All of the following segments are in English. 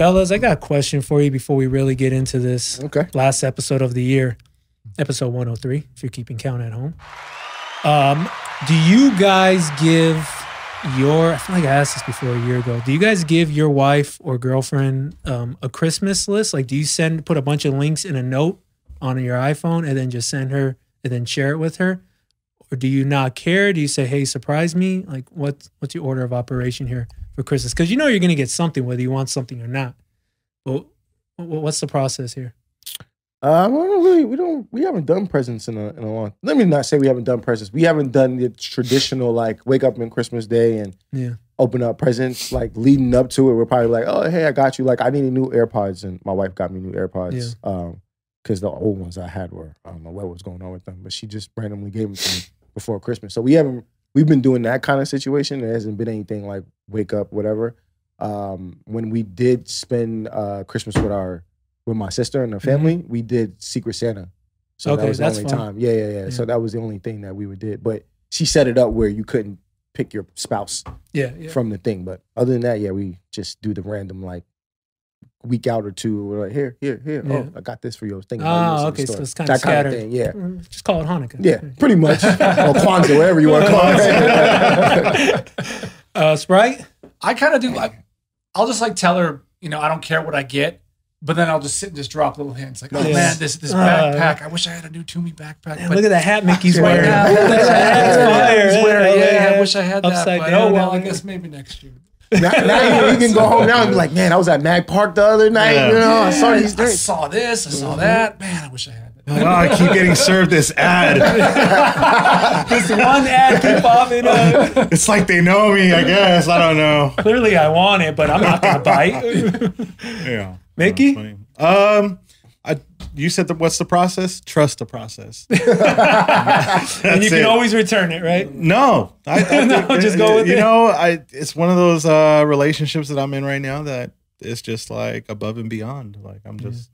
Fellas, I got a question for you before we really get into this Okay. last episode of the year, episode 103, if you're keeping count at home. Um, do you guys give your, I feel like I asked this before a year ago, do you guys give your wife or girlfriend um, a Christmas list? Like, do you send, put a bunch of links in a note on your iPhone and then just send her and then share it with her? Or do you not care? Do you say, hey, surprise me? Like, what's, what's your order of operation here for Christmas? Because you know you're going to get something whether you want something or not. Well, what's the process here? Uh, we don't really, we don't, we haven't done presents in a, in a long. Let me not say we haven't done presents. We haven't done the traditional like wake up on Christmas Day and Yeah. open up presents. Like leading up to it, we're probably like, oh hey, I got you. Like I needed new AirPods, and my wife got me new AirPods. Um, because the old ones I had were I don't know what was going on with them, but she just randomly gave them to me before Christmas. So we haven't, we've been doing that kind of situation. There hasn't been anything like wake up, whatever. Um, when we did spend uh Christmas with our with my sister and her family, we did Secret Santa. So Okay, that was the that's only fun. time. Yeah, yeah, yeah, So that was the only thing that we would did. But she set it up where you couldn't pick your spouse Yeah. yeah. from the thing. But other than that, yeah, we just do the random like week out or two. We're like, here, here, here. Yeah. Oh, I got this for you. I was thinking about. Oh, in okay. So it's kind of that kind of thing. Yeah. Mm, Just call it Hanukkah. Yeah, pretty much. or Kwanzaa, whatever you want to call it. uh, Spryte? I kind of do. I, I'll just like tell her, you know, I don't care what I get, but then I'll just sit and just drop little hints like, oh Yes. man, this this Uh, backpack. I wish I had a new Tumi backpack. Man, but look at the hat Miki's right wearing. now, Look at that fire. he's wearing- yeah, I wish I had that. upside But down. oh well, I guess maybe next year. Now, now you, you can go home now and be like, man, I was at Mag Park the other night. Yeah. You know, I saw these drinks. I saw this. I saw that. Man, I wish I had that. Wow, I keep getting served this ad. This one ad keep popping up. It's like they know me, I guess. I don't know. Clearly, I want it, but I'm not gonna bite. Yeah. Miki? Um, I you said the, what's the process? Trust the process. and you can it. always return it, right? No, I, I No, think- just go with you it. know. I it's one of those uh, relationships that I'm in right now that it's just like above and beyond. Like I'm just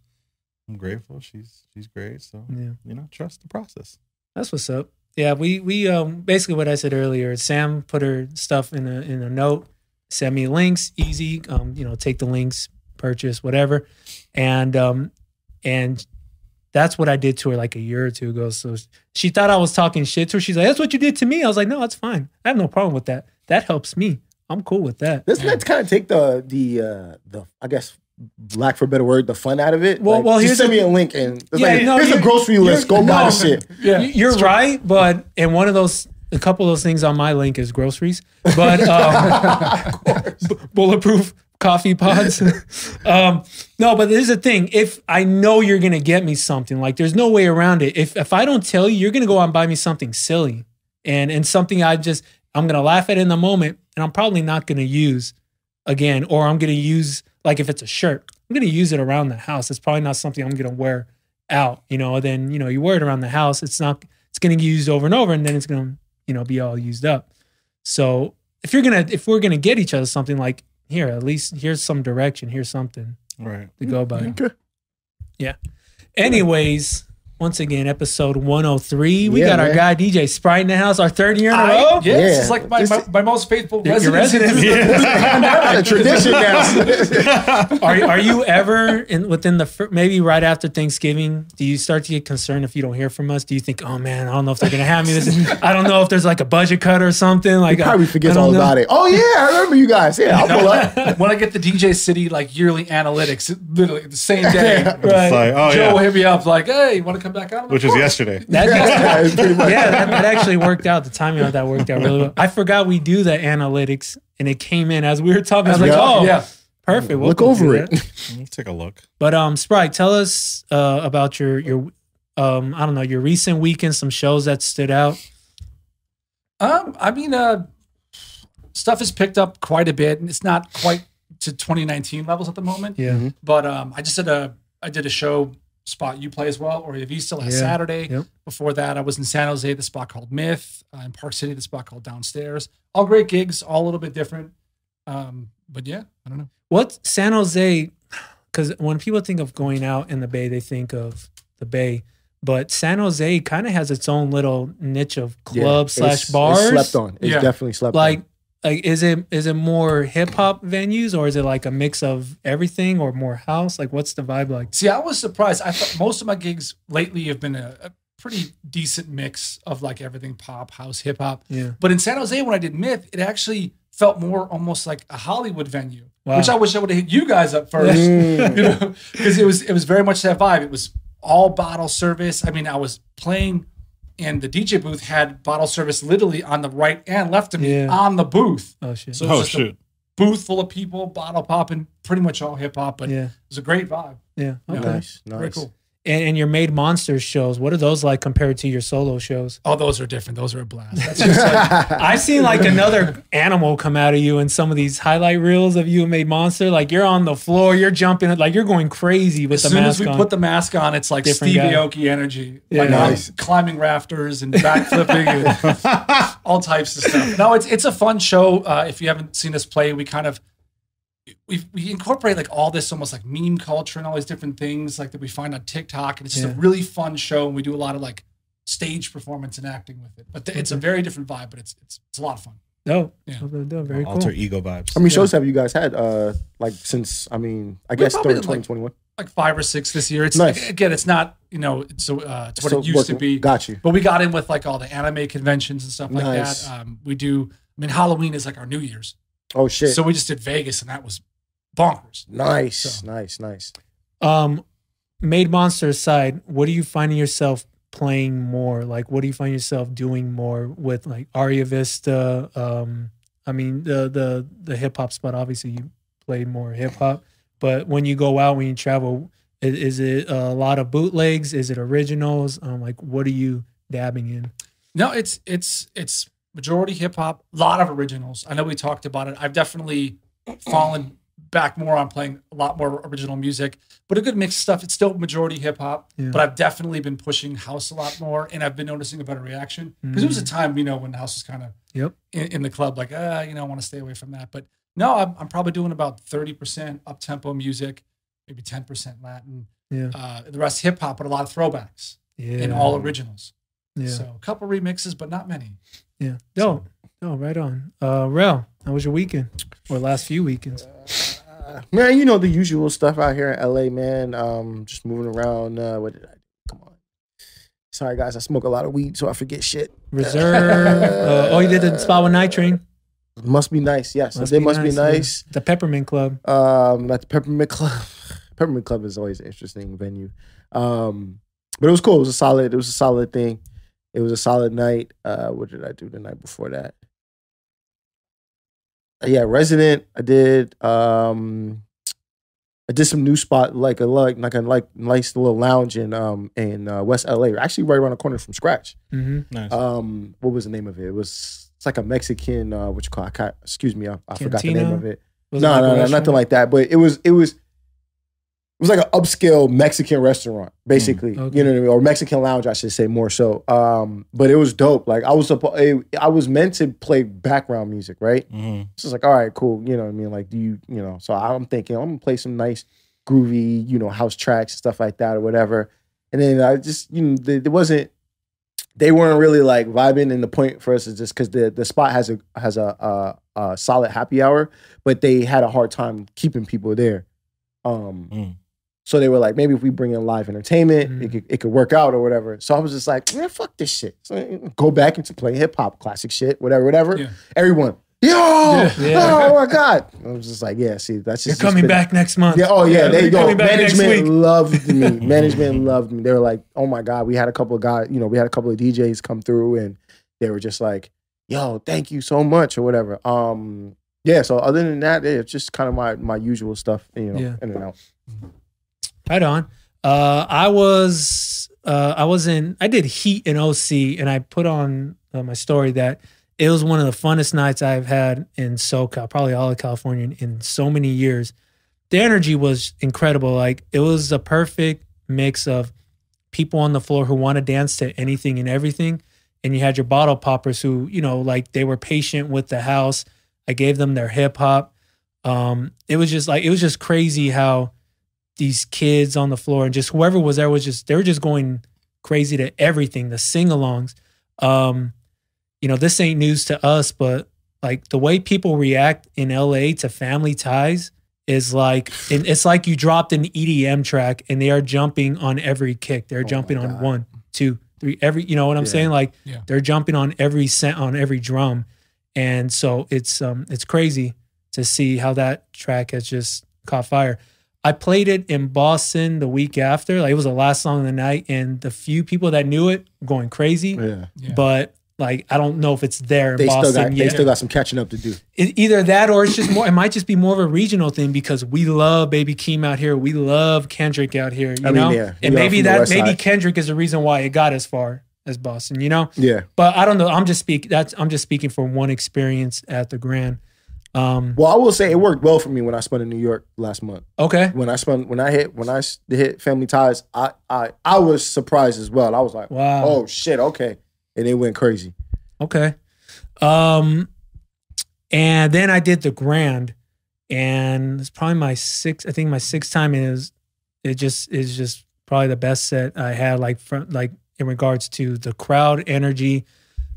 I'm grateful. She's she's great. So Yeah. you know, trust the process. That's what's up. Yeah, we we um basically what I said earlier. Sam put her stuff in a in a note, send me links, easy. Um, you know, take the links, purchase whatever, and um and that's what I did to her like a year or two ago. So she thought I was talking shit to her. She's like, "That's what you did to me." I was like, "No, that's fine. I have no problem with that. That helps me. I'm cool with that." Doesn't that kind of take the the uh, the I guess lack for a better word the fun out of it? Well- Like, well, here's send the- me a link and it's Yeah, like, no, here's a grocery list. Go you're- buy the shit. Yeah, You're right, but and one of those, a couple of those things on my link is groceries, but um, bu- bulletproof coffee pods. um, no, but there's a thing. If I know you're gonna get me something, like there's no way around it. If if I don't tell you, you're gonna go out and buy me something silly, and and something I just I'm gonna laugh at in the moment, and I'm probably not gonna use again, or I'm gonna use like if it's a shirt, I'm gonna use it around the house. It's probably not something I'm gonna wear out, you know. Then you know you wear it around the house. It's not. It's gonna get used over and over, and then it's gonna you know be all used up. So if you're gonna if we're gonna get each other something like here, at least here's some direction. Here's something Right. to go by. Okay. Anyways, once again, episode 103. We Yeah, got our man. guy DJ Spryte in the house. Our third year in a row. yes, Yeah. it's like my, my, my most faithful Your- your resident. resident. That's a tradition now. are are you ever in within the fir- maybe right after Thanksgiving? Do you start to get concerned if you don't hear from us? Do you think, oh man, I don't know if they're gonna have me this? I don't know if there's like a budget cut or something. Like Probably uh, forgets all about it. Oh yeah, I remember you guys. Yeah, I'll pull up. when I get the DJcity like yearly analytics, literally the same day, Right. It's like, oh Joe will hit me up like, "Hey, you want to come back on?" which was yesterday. That Yeah, it's yeah, that, that actually worked out. The timing of that worked out really well. I forgot we do the analytics, and it came in as we were talking. I was like, Yeah. oh, yeah. perfect. We'll Look over it. that. Let's take a look. But um, Spryte, tell us uh, about your your um, I don't know, your recent weekend, some shows that stood out. Um, I mean, uh, stuff has picked up quite a bit, and it's not quite to 2019 levels at the moment. Yeah, But um, I just did a I did a show spot you play as well, or if you still last Yeah. Saturday. Yep. Before that, I was in San Jose, the spot called Myth, uh, in Park City, the spot called Downstairs. All great gigs, all a little bit different. Um, but yeah, I don't know. what San Jose? Because when people think of going out in the Bay, they think of the Bay. But San Jose kind of has its own little niche of Yeah, clubs slash it's- bars. It's slept on. It's Yeah. definitely slept like on. like is it is it more hip hop venues or is it like a mix of everything or more house? Like what's the vibe like? See, I was surprised. I thought most of my gigs lately have been a, a pretty decent mix of like everything pop, house, hip hop. Yeah. But in San Jose, when I did Myth, it actually felt more almost like a Hollywood venue, Wow. which I wish I would have hit you guys up first, Mm. you know, because it was it was very much that vibe. It was all bottle service. I mean, I was playing, and the DJ booth had bottle service literally on the right and left of me Yeah. on the booth. Oh shit. So it was Oh just a shoot! booth full of people, bottle popping, pretty much all hip hop, but yeah. it was a great vibe. Yeah. Yeah. Okay. Nice, nice. Very cool. And, and your Made Monsters shows, what are those like compared to your solo shows? Oh, those are different. Those are a blast. That's just like, I've seen like another animal come out of you in some of these highlight reels of you made monster. Like you're on the floor, you're jumping, like you're going crazy with as the soon mask as soon as we on. put the mask on, it's like Different Stevie guy. Aoki energy. Yeah. like Nice. Climbing rafters and backflipping and all types of stuff. No, it's it's a fun show. Uh, if you haven't seen us play, we kind of we we incorporate like all this almost like meme culture and all these different things like that we find on TikTok, and it's just Yeah. a really fun show. And we do a lot of like stage performance and acting with it. But th- it's a very different vibe, but it's it's it's a lot of fun. Dope. Yeah. Dope, dope, Very cool. Alter ego vibes. How many shows have you guys had? Uh, like since I mean, I guess probably during 2021. Like five or six this year. It's Nice. again, it's not you know it's uh, it's what Still it used to be. Got you. But we got in with like all the anime conventions and stuff like Nice. that. Um, we do. I mean, Halloween is like our New Year's, Oh shit. so we just did Vegas, and that was bonkers. nice, So- nice, nice. Um, made monster aside, what are you finding yourself playing more? Like, what do you find yourself doing more with, like Aria Vista? Um, I mean, the the the hip hop spot. Obviously, you play more hip hop, but when you go out, when you travel, is, is it a lot of bootlegs? Is it originals? Um, like, what are you dabbing in? No, it's it's it's majority hip hop, a lot of originals. I know we talked about it. I've definitely fallen back more on playing a lot more original music, but a good mix of stuff. It's still majority hip hop, Yeah. but I've definitely been pushing house a lot more, and I've been noticing a better reaction because it was a time you know when house was kind of Yep. in, in the club, like uh, you know, I want to stay away from that. But no, I'm, I'm probably doing about thirty percent up tempo music, maybe ten percent Latin, Yeah. uh, the rest hip hop, but a lot of throwbacks Yeah. and all originals. Yeah. So a couple remixes, but not many. Yeah. Dope. No, right on. Uh, Rell, how was your weekend or last few weekends? Man, you know the usual stuff out here in LA, man. Um, just moving around. Uh, what did I do? Come on. Sorry, guys. I smoke a lot of weed, so I forget shit. Reserve. uh, oh, you did the spot with Night Train. Must be nice. Yes, Must it must be nice, yeah. nice. The Peppermint Club. Um, at the Peppermint Club. Peppermint Club is always an interesting venue. Um, but it was cool. It was a solid. It was a solid thing. It was a solid night. Uh, what did I do the night before that? Uh, yeah, Resident. I did. Um, I did some new spot like a like like a like nice little lounge in um in uh, West LA. Actually, right around the corner from Scratch. Mm-hmm. Nice. Um, what was the name of it? It was it's like a Mexican. Uh, what you call? I excuse me, I, I forgot the name of it Was no, it no, no, nothing like that. But it was, it was, it was like an upscale Mexican restaurant, basically. Mm, okay. You know what I mean, or Mexican lounge, I should say more so. Um, but it was dope. Like I was, supposed, I was meant to play background music, right? hmm So it's like, all right, cool. You know what I mean? Like, do you, you know? So I'm thinking, I'm gonna play some nice, groovy, you know, house tracks and stuff like that or whatever. And then I just, you know, there wasn't. They weren't really like vibing, and the point for us is just because the the spot has a has a, a, a solid happy hour, but they had a hard time keeping people there. Um, Mm. So they were like, maybe if we bring in live entertainment, Mhm. it could it could work out or whatever. So I was just like, man, fuck this shit. So go back into playing hip hop, classic shit, whatever, whatever. Yeah. Everyone, yo, Yeah. oh my god. I was just like, yeah, see, that's You're just coming been- back next month. Yeah, oh yeah, there you go. Management loved me. Management loved me. They were like, oh my god, we had a couple of guys, you know, we had a couple of DJs come through, and they were just like, yo, thank you so much or whatever. Um, yeah. So other than that, it's just kind of my my usual stuff, you know, Yeah. in and out. Right on. Uh, I was uh, I was in I did Heat in OC, and I put on uh, my story that it was one of the funnest nights I've had in SoCal, probably all of California, in, in so many years. The energy was incredible. Like it was a perfect mix of people on the floor who want to dance to anything and everything, and you had your bottle poppers who you know like they were patient with the house. I gave them their hip hop. Um, it was just like it was just crazy how these kids on the floor and just whoever was there was just they were just going crazy to everything the sing-alongs um you know this ain't news to us but like the way people react in LA to family ties is like it's like you dropped an EDM track and they are jumping on every kick. They're Oh jumping on one, two, three, every you know what I'm Yeah. saying? Like Yeah. they're jumping on every cent on every drum. And so it's um it's crazy to see how that track has just caught fire. I played it in Boston the week after. Like it was the last song of the night, and the few people that knew it were going crazy. Yeah. Yeah. But like I don't know if it's there in They Boston still got they still got some catching up to do. It- either that or it's just more. It might just be more of a regional thing because we love Baby Keem out here. We love Kendrick out here. You I mean, know, yeah, and maybe that maybe. Kendrick is the reason why it got as far as Boston. You know, Yeah. but I don't know. I'm just speaking. That's I'm just speaking from one experience at the Grand. Um, Well, I will say it worked well for me when I spun in New York last month. okay. When I spun when I hit when I hit Family Ties, I I I was surprised as well. I was like, Wow. oh shit, okay, and it went crazy. Okay. Um, and then I did the grand, and it's probably my sixth. I think my sixth time is it just is just probably the best set I had. Like from like in regards to the crowd energy.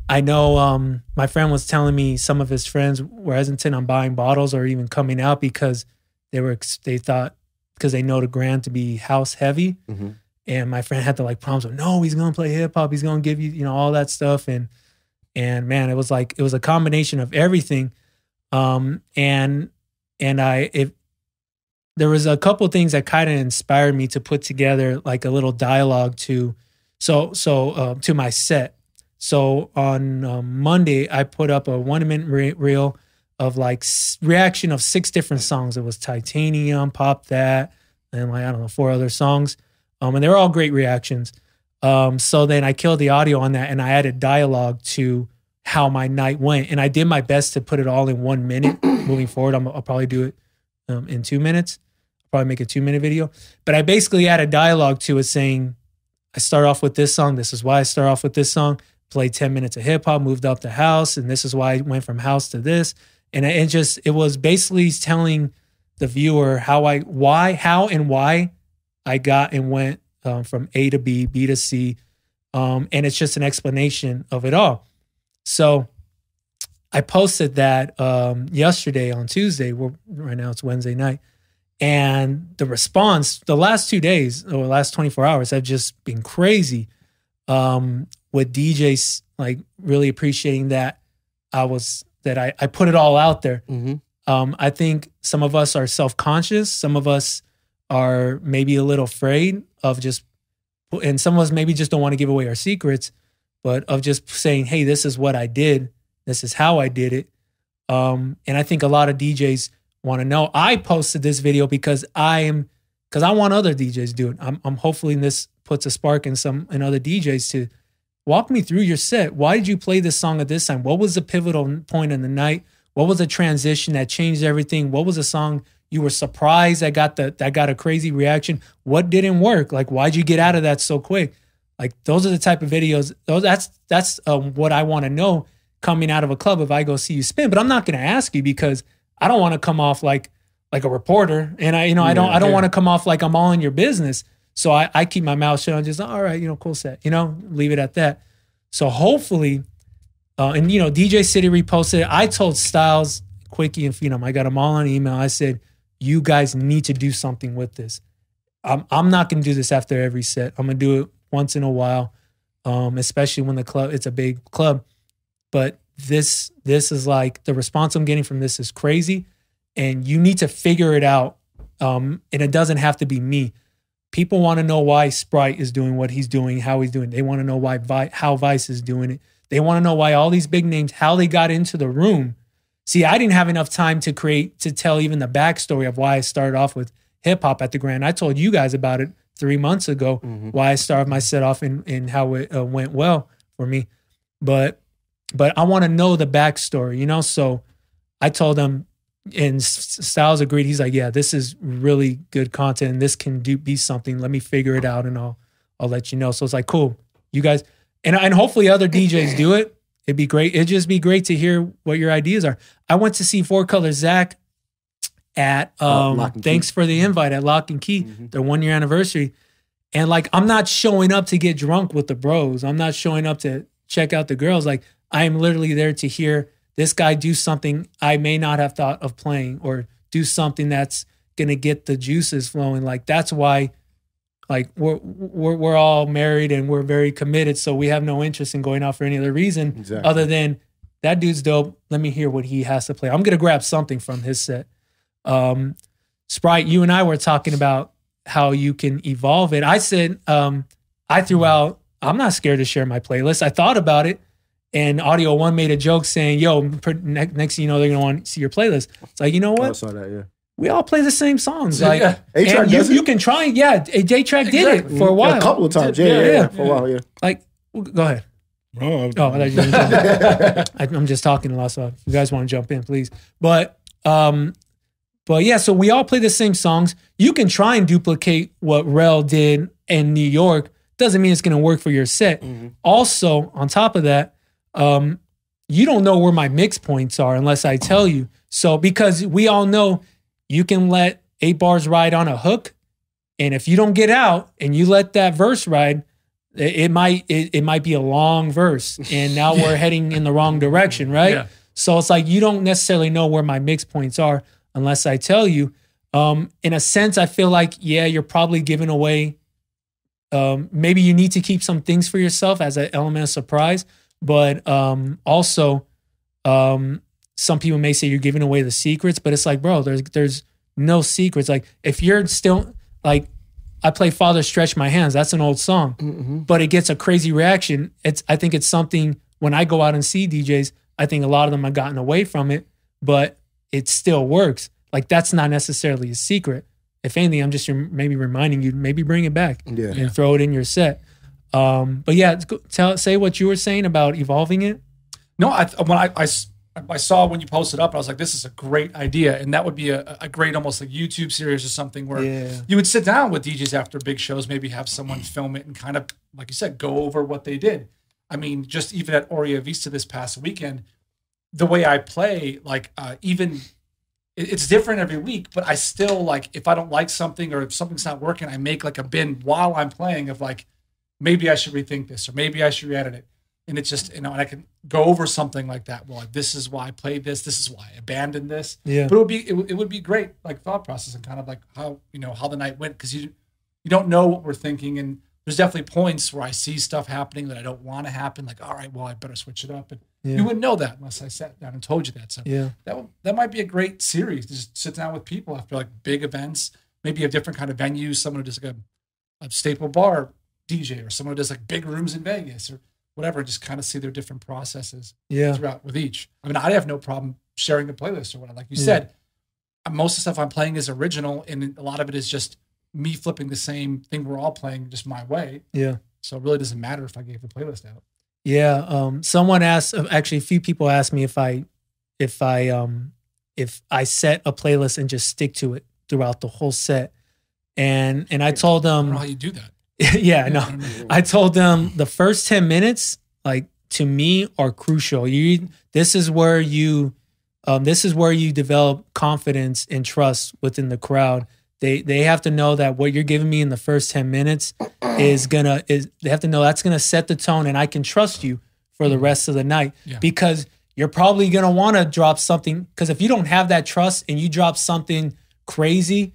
I know um, my friend was telling me some of his friends were hesitant on buying bottles or even coming out because they were they thought because they know the grand to be house heavy Mhm. and my friend had to like promise him, no, he's gonna play hip hop, he's gonna give you, you know, all that stuff. And and man, it was like it was a combination of everything. Um and and I if there was a couple things that kind of inspired me to put together like a little dialogue to so so uh, to my set. So on um, Monday, I put up a one minute re- reel of like s- reaction of six different songs. It was Titanium, Pop That, and like I don't know four other songs. Um, and they were all great reactions. Um, so then I killed the audio on that and I added dialogue to how my night went. And I did my best to put it all in one minute. Moving forward, I'm, I'll probably do it um, in two minutes. probably make a two minute video. But I basically added dialogue to it saying, I start off with this song. This is why I start off with this song. Played 10 minutes of hip hop, moved up to house. And this is why I went from house to this. And it just, it was basically telling the viewer how I, why, how, and why I got and went um, from A to B, B to C. Um, and it's just an explanation of it all. So I posted that um, yesterday on Tuesday. Well, right now it's Wednesday night. And the response, the last two days or last 24 hours have just been crazy. Um, with DJs like really appreciating that I was that I, I put it all out there. Mm-hmm. Um, I think some of us are self conscious. Some of us are maybe a little afraid of just, and some of us maybe just don't want to give away our secrets, but of just saying, hey, this is what I did. This is how I did it. Um, and I think a lot of DJs want to know. I posted this video because I am, because I want other DJs to do it. I'm, I'm hopefully this puts a spark in some in other DJs to walk me through your set. Why did you play this song at this time? What was the pivotal point in the night? What was the transition that changed everything? What was a song you were surprised that got the that got a crazy reaction? What didn't work? Like why'd you get out of that so quick? Like those are the type of videos. Those that's that's um, what I want to know coming out of a club if I go see you spin. But I'm not going to ask you because I don't want to come off like like a reporter, and I you know I don't I don't yeah. want to come off like I'm all in your business. So I, I keep my mouth shut. I'm just all right, you know, cool set, you know, leave it at that. So hopefully, uh, and you know, DJcity reposted. it. I told Styles, Quickie, and Phenom. I got them all on email. I said, you guys need to do something with this. I'm I'm not gonna do this after every set. I'm gonna do it once in a while, um, especially when the club it's a big club. But this this is like the response I'm getting from this is crazy, and you need to figure it out. Um, and it doesn't have to be me. People want to know why Spryte is doing what he's doing, how he's doing. They want to know why Vi- how Vice is doing it. They want to know why all these big names how they got into the room. See, I didn't have enough time to create to tell even the backstory of why I started off with hip hop at the Grand. I told you guys about it three months ago. Why I started my set off and and how it uh, went well for me, but but I want to know the backstory, you know. So I told them, and Styles agreed. He's like, "Yeah, this is really good content, and this can do be something. Let me figure it out, and I'll I'll let you know." So it's like, cool, you guys, and and hopefully other DJs do it. It'd be great. It'd just be great to hear what your ideas are. I went to see Four Color Zack at Uh, um, Lock and Key. thanks for the invite at Lock and Key, Mhm. their one year anniversary. And like, I'm not showing up to get drunk with the bros. I'm not showing up to check out the girls. Like, I am literally there to hear this guy do something I may not have thought of playing or do something that's gonna get the juices flowing. Like that's why like we're we're we're all married and we're very committed, so we have no interest in going out for any other reason Exactly. other than that dude's dope. Let me hear what he has to play. I'm gonna grab something from his set. Um, Spryte, you and I were talking about how you can evolve it. I said um, I threw out. I'm not scared to share my playlist. I thought about it, and Audio One made a joke saying, "Yo, per- ne- next thing you know, they're gonna want to see your playlist." It's like you know I what? saw that. Yeah. We all play the same songs. Like, Yeah. And you, you can try. Yeah, J Track did Exactly. it for a while. a couple of times. Yeah, Yeah, yeah, yeah, yeah. for a while. Yeah. Like, go ahead. Oh, Oh, I thought you were gonna I, I'm just talking a lot, so if you guys want to jump in, please. But um, but yeah, so we all play the same songs. You can try and duplicate what Rell did in New York. Doesn't mean it's gonna work for your set. Also, on top of that, um, you don't know where my mix points are unless I tell you. So because we all know you can let eight bars ride on a hook, and if you don't get out and you let that verse ride, it, it might it, it might be a long verse, and now we're heading in the wrong direction, right? Yeah. So it's like you don't necessarily know where my mix points are unless I tell you. Um, in a sense, I feel like yeah, you're probably giving away. Um, maybe you need to keep some things for yourself as an element of surprise, but um, also, um, some people may say you're giving away the secrets, but it's like, bro, there's there's no secrets. Like if you're still like, I play Father Stretch My Hands. That's an old song Mm-hmm. but it gets a crazy reaction. It's I think it's something when I go out and see DJs, I think a lot of them have gotten away from it, but it still works. Like that's not necessarily a secret. If anything, I'm just maybe reminding you, maybe bring it back Yeah. and throw it in your set. Um, but yeah, tell say what you were saying about evolving it. No, I when I I saw when you posted up, I was like, this is a great idea, and that would be a, a great almost like YouTube series or something where Yeah. you would sit down with DJs after big shows, maybe have someone film it and kind of like you said, go over what they did. I mean, just even at Oria Vista this past weekend, the way I play, like uh, even it's different every week, but I still like if I don't like something or if something's not working, I make like a bin while I'm playing of like maybe I should rethink this or maybe I should re-edit it. And it's just you know, and I can go over something like that. Well, this is why I played this. This is why I abandoned this. Yeah. But it would be it, would- it would be great like thought process and kind of like how you know how the night went because you you don't know what we're thinking and there's definitely points where I see stuff happening that I don't want to happen. Like all right, well I better switch it up. And Yeah. you wouldn't know that unless I sat down and told you that. So Yeah. that would, that might be a great series. to Just sit down with people after like big events, maybe a different kind of venues. Someone who does like a, a staple bar DJ, or someone who does like big rooms in Vegas, or whatever. Just kind of see their different processes Yeah. throughout with each. I mean, I have no problem sharing a playlist or whatever. Like you Yeah. said, uh, most of the stuff I'm playing is original, and a lot of it is just me flipping the same thing we're all playing just my way. Yeah. So it really doesn't matter if I gave the playlist out. Yeah. Um, someone asked, uh, actually, a few people asked me if I, if I, um, if I set a playlist and just stick to it throughout the whole set. And, and I told I don't know them, how you do that. yeah, no, I told them the first 10 minutes, like to me, are crucial. You, this is where you, um, this is where you develop confidence and trust within the crowd. They, they have to know that what you're giving me in the first 10 minutes is gonna, is they have to know that's gonna set the tone and I can trust you for the rest of the night Yeah. because you're probably gonna wanna drop something. Cause if you don't have that trust and you drop something crazy,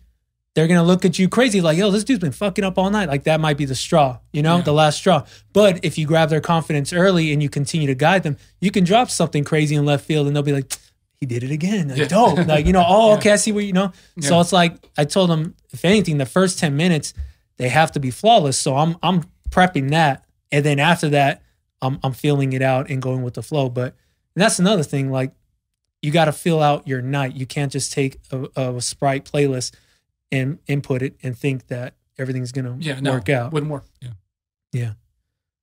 they're gonna look at you crazy, like, yo, this dude's been fucking up all night. Like that might be the straw, you know, Yeah. the last straw. But if you grab their confidence early and you continue to guide them, you can drop something crazy in left field and they'll be like, he did it again. Like, Yeah. dope. Like, you know, oh, Yeah. okay, I see what you know. So it's like I told them, if anything, the first 10 minutes, they have to be flawless. So I'm I'm prepping that. And then after that, I'm I'm feeling it out and going with the flow. But and that's another thing, like you got to fill out your night. You can't just take a, a Spryte playlist and input it and think that everything's gonna Yeah, no, work out. Wouldn't work. Yeah.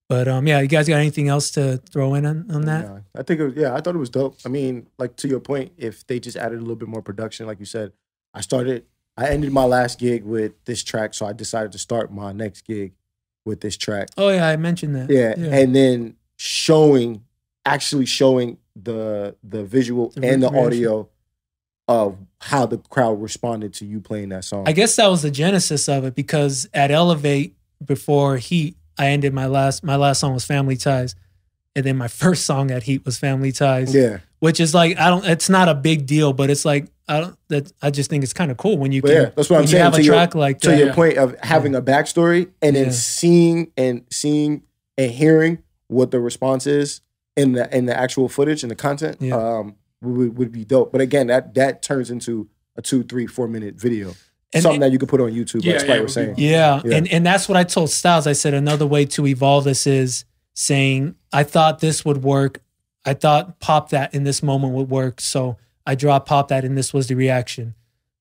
But um, yeah, you guys got anything else to throw in on, on that? Yeah, I think it was, yeah, I thought it was dope. I mean, like to your point, if they just added a little bit more production, like you said, I started, I ended my last gig with this track, so I decided to start my next gig with this track. Oh yeah, I mentioned that. Yeah, and then showing, actually showing the the visual The and the audio of how the crowd responded to you playing that song. I guess that was the genesis of it because at Elevate before Heat, I ended my last my last song was Family Ties, and then my first song at Heat was Family Ties. yeah, which is like I don't. It's not a big deal, but it's like I don't. That I just think it's kind of cool when you can. yeah, that's what I'm saying. You have to a your- track like to that. your point of having a backstory and then Yeah. seeing and seeing and hearing what the response is in the in the actual footage and the content Yeah. um would, would be dope. But again, that that turns into a two, three, four minute video. And- Something that you could put on YouTube, Yeah, like yeah, Spike it was saying. Yeah, Yeah. and and that's what I told Styles. I said another way to evolve this is saying I thought this would work. I thought pop that in this moment would work, so I dropped pop that, and this was the reaction.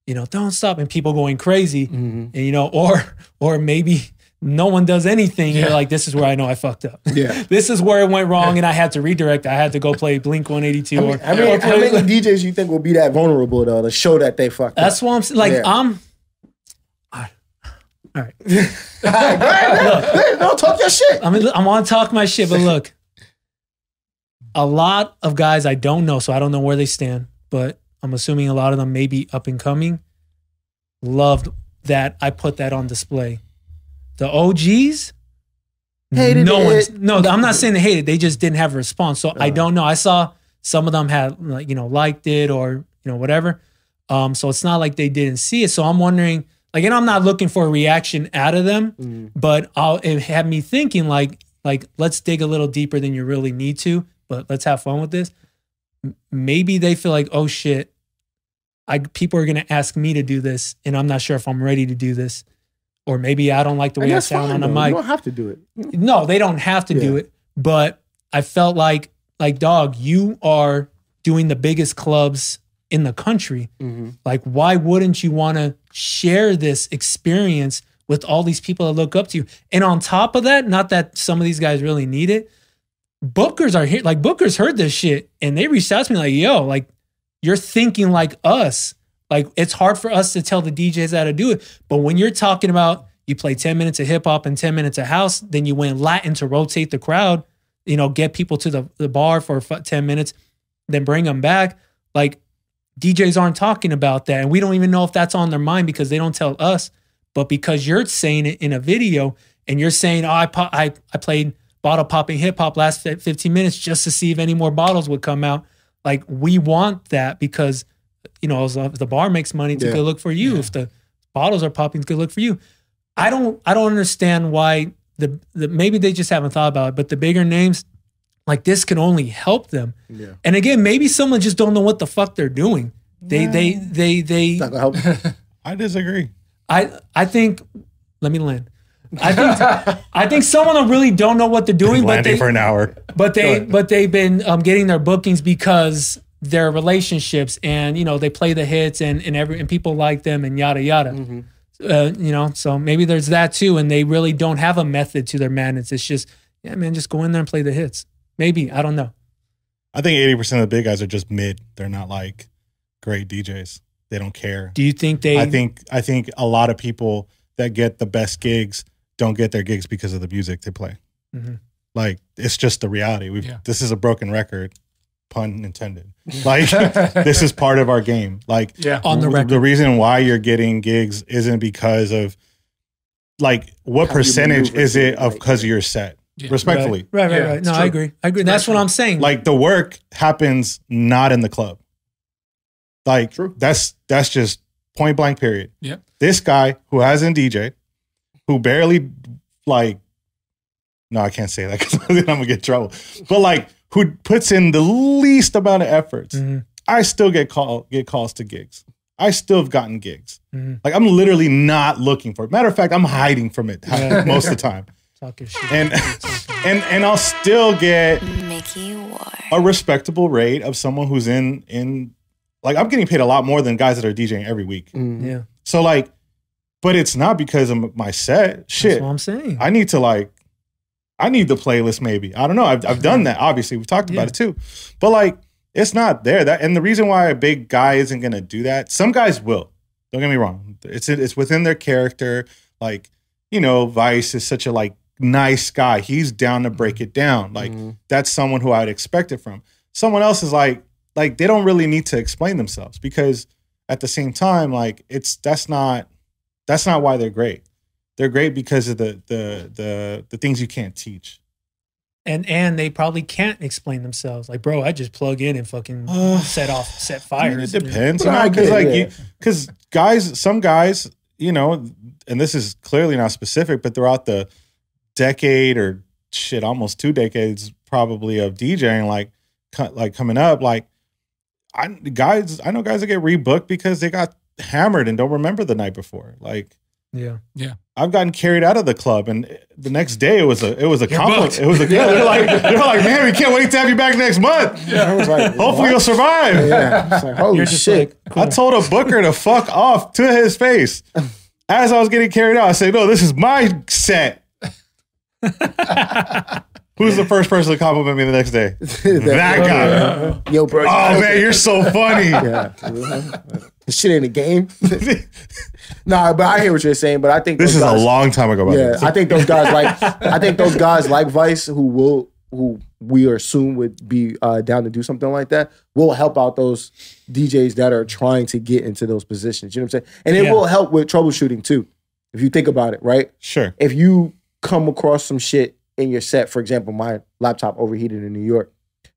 You know, don't stop, and people going crazy, Mhm. and you know, or or maybe no one does anything. Yeah. you're like, this is where I know I fucked up. Yeah. This is where it went wrong, and I had to redirect. I had to go play Blink 182. I or, I mean, or how play- many DJs you think will be that vulnerable though to show that they fucked up. that's up? what I'm saying. Like Yeah. I'm. All right. Go ahead, don't talk your shit. I mean, I want to talk my shit, but look, a lot of guys I don't know, so I don't know where they stand, but I'm assuming a lot of them may be up and coming. Loved that I put that on display. The OGs, Hated no it. one's no. I'm not saying they hated. They just didn't have a response. So I don't know. I saw some of them had like you know liked it or you know whatever. Um, so it's not like they didn't see it. So I'm wondering, like, and I'm not looking for a reaction out of them Mhm. but I'll, it had me thinking like like let's dig a little deeper than you really need to but let's have fun with this M- maybe they feel like oh shit i people are going to ask me to do this and i'm not sure if i'm ready to do this or maybe i don't like the way i sound fine, on a though. You don't have to do it. no they don't have to do it but i felt like like dog you are doing the biggest clubs in the country Mm-hmm. like, why wouldn't you want to share this experience with all these people that look up to you? And on top of that, not that some of these guys really need it, bookers are here. Like, bookers heard this shit and they reached out to me, like, yo, like, you're thinking like us. Like, it's hard for us to tell the DJs how to do it. But when you're talking about you play 10 minutes of hip hop and 10 minutes of house, then you went Latin to rotate the crowd, you know, get people to the, the bar for 10 minutes, then bring them back. Like, DJs aren't talking about that. And we don't even know if that's on their mind because they don't tell us. But because you're saying it in a video and you're saying, oh, I, I, I played bottle popping hip hop last 15 minutes just to see if any more bottles would come out. Like, we want that because, you know, as- if the bar makes money, it's a good look for you. If the bottles are popping, it's a good look for you. I don't, I don't understand why the, the, maybe they just haven't thought about it, but the bigger names, like this can only help them. Yeah. And again, maybe someone just don't know what the fuck they're doing. They they they they Not gonna help. I disagree. I I think let me land. I think I think some of them really don't know what they're doing, but Landing they for an hour. but they but they've been um, getting their bookings because their relationships and you know they play the hits and and every and people like them and yada yada. Mm-hmm. Uh, you know, so maybe there's that too, and they really don't have a method to their madness. It's just yeah, man, just go in there and play the hits. Maybe I don't know. I think eighty percent of the big guys are just mid. They're not like great DJs. They don't care. Do you think they? I think I think a lot of people that get the best gigs don't get their gigs because of the music they play. Mhm. Like it's just the reality. We Yeah. this is a broken record, pun intended. Like this is part of our game. Like yeah. on the record. the reason why you're getting gigs isn't because of like what How percentage is it of like, because of your set? Yeah. Respectfully, Right, right, Yeah, right. it's No, I agree. I agree. That's what I'm saying. like the work happens not in the club. Like True. that's that's just point blank period. Yep. This guy who hasn't DJ, who barely like no, I can't say that because then I'm gonna get in trouble. But like who puts in the least amount of efforts, Mhm, I still get call get calls to gigs. I still have gotten gigs. mhm. Like I'm literally not looking for it. Matter of fact, I'm hiding from it Yeah. most of the time. Shit. And and and I'll still get MikiWAR. a respectable rate of someone who's in in like I'm getting paid a lot more than guys that are DJing every week. Mhm. yeah, So like, but it's not because of my set. that's Shit, what I'm saying. I need to like, I need the playlist maybe. I don't know. I've I've done that. Obviously, we've talked Yeah. about it too. But like, it's not there. That and the reason why a big guy isn't gonna do that. Some guys will. Don't get me wrong. It's it's within their character. Like you know, Vice is such a like nice guy. He's down to break it down. Like Mhm. that's someone who I'd expect it from. Someone else is like, like they don't really need to explain themselves because at the same time, like it's that's not that's not why they're great. They're great because of the the the the things you can't teach. and and they probably can't explain themselves. Like, bro, I just plug in and fucking Uh, set off, set I mean, it depends, you But know, because like you, because guys, some guys, you know, and this is clearly not specific, but throughout the decade or shit, almost two decades probably of DJing, like, co- like coming up, like, I guys, I know guys that get rebooked because they got hammered and don't remember the night before, like. Yeah, Yeah. I've gotten carried out of the club, and the next day it was a it was a You're compliment. It was a yeah. They're like they're like, man, we can't wait to have you back next month. I was like, Hopefully what? you'll survive. Yeah, it's like, holy you're shit. like, cool. I told a booker to fuck off to his face as I was getting carried out. I said, "No, this is my set." Who's the first person to compliment me the next day? That guy. Yo, bro. Oh man, you're so funny. Yeah. This shit ain't a game. nah, but I hear what you're saying. But I think This is a long time ago. Yeah. I think those guys like. I think those guys like Vice, who will, who we assume would be uh, down to do something like that, will help out those DJs that are trying to get into those positions. You know what I'm saying? And it Yeah. will help with troubleshooting too, if you think about it. Right? Sure. If you come across some shit in your set, for example, my laptop overheated in New York.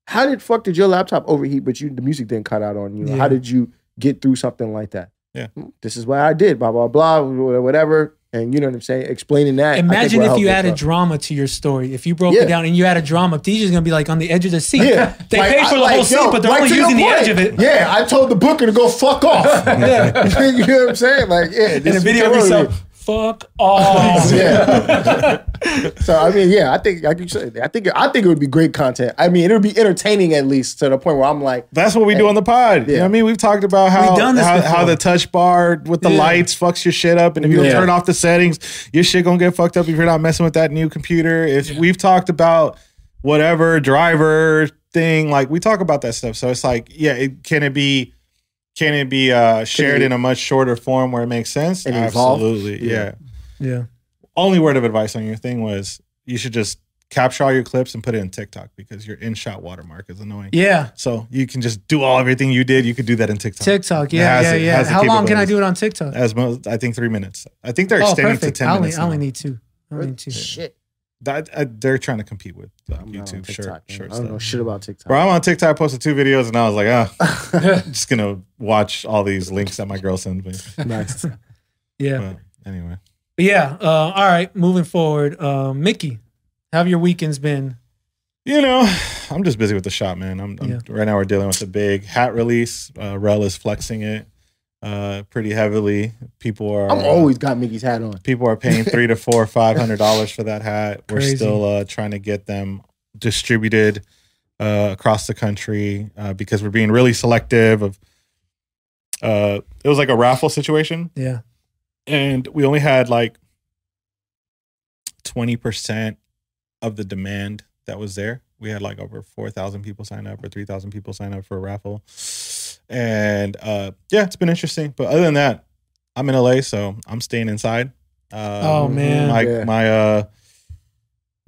How did fuck did your laptop overheat, but you the music didn't cut out on you? Yeah. How did you get through something like that? Yeah. Hmm, this is what I did, blah, blah, blah, whatever. And you know what I'm saying? Explaining that. Imagine if you added drama to your story. If you broke Yeah. it down and you added drama, DJ's gonna be like on the edge of the seat. Yeah. They Like, paid for I- the like, whole seat, but they're like only using the edge of it. Yeah, I told the booker to go fuck off. Yeah. you know what I'm saying? Like, yeah. This a is video of what yourself, it fuck off. Yeah. so I mean, yeah, I think like you said, I think I think it would be great content. I mean, it would be entertaining at least to the point where I'm like, That's what we do on the pod. You know what I mean? We've talked about how done this how, how the touch bar with the Yeah. lights fucks your shit up, and if you don't Yeah. turn off the settings, your shit gonna get fucked up if you're not messing with that new computer. If we've talked about whatever driver thing, like we talk about that stuff. So it's like, yeah, it, can it be? Can it be uh, shared be- in a much shorter form where it makes sense? And evolve? Absolutely, Yeah. yeah. Yeah. Only word of advice on your thing was you should just capture all your clips and put it in TikTok because your InShot watermark is annoying. Yeah. So you can just do all everything you did. You could do that in TikTok. TikTok. Yeah. Yeah. it. It Yeah. How long can I do it on TikTok? As most, I think three minutes. I think they're Oh, extending perfect. to ten I only, minutes. I only now. need two. I only need two. shit. That, uh, they're trying to compete with like, I'm YouTube. TikTok, Sure, man. sure. I don't know shit about TikTok. Bro, I'm on TikTok. I posted two videos, and I was like, ah, I'm just gonna watch all these links that my girl sends me. Nice. Yeah. But anyway, But yeah. Uh, all right. Moving forward. Um, Miki, how have your weekends been? you know, I'm just busy with the shop, man. I'm, I'm Yeah. right now. We're dealing with a big hat release. Uh, Rell is flexing it uh, pretty heavily. People are. I'm uh, always got Miki's hat on. people are paying three to four, five hundred dollars for that hat. We're Crazy. still uh, trying to get them distributed uh, across the country uh, because we're being really selective. Of uh, it was like a raffle situation, Yeah. and we only had like twenty percent of the demand that was there. We had like over four thousand people sign up or three thousand people sign up for a raffle, and uh, yeah, it's been interesting. But other than that, I'm in LA, so I'm staying inside. Uh, Oh, man. my Yeah. my uh,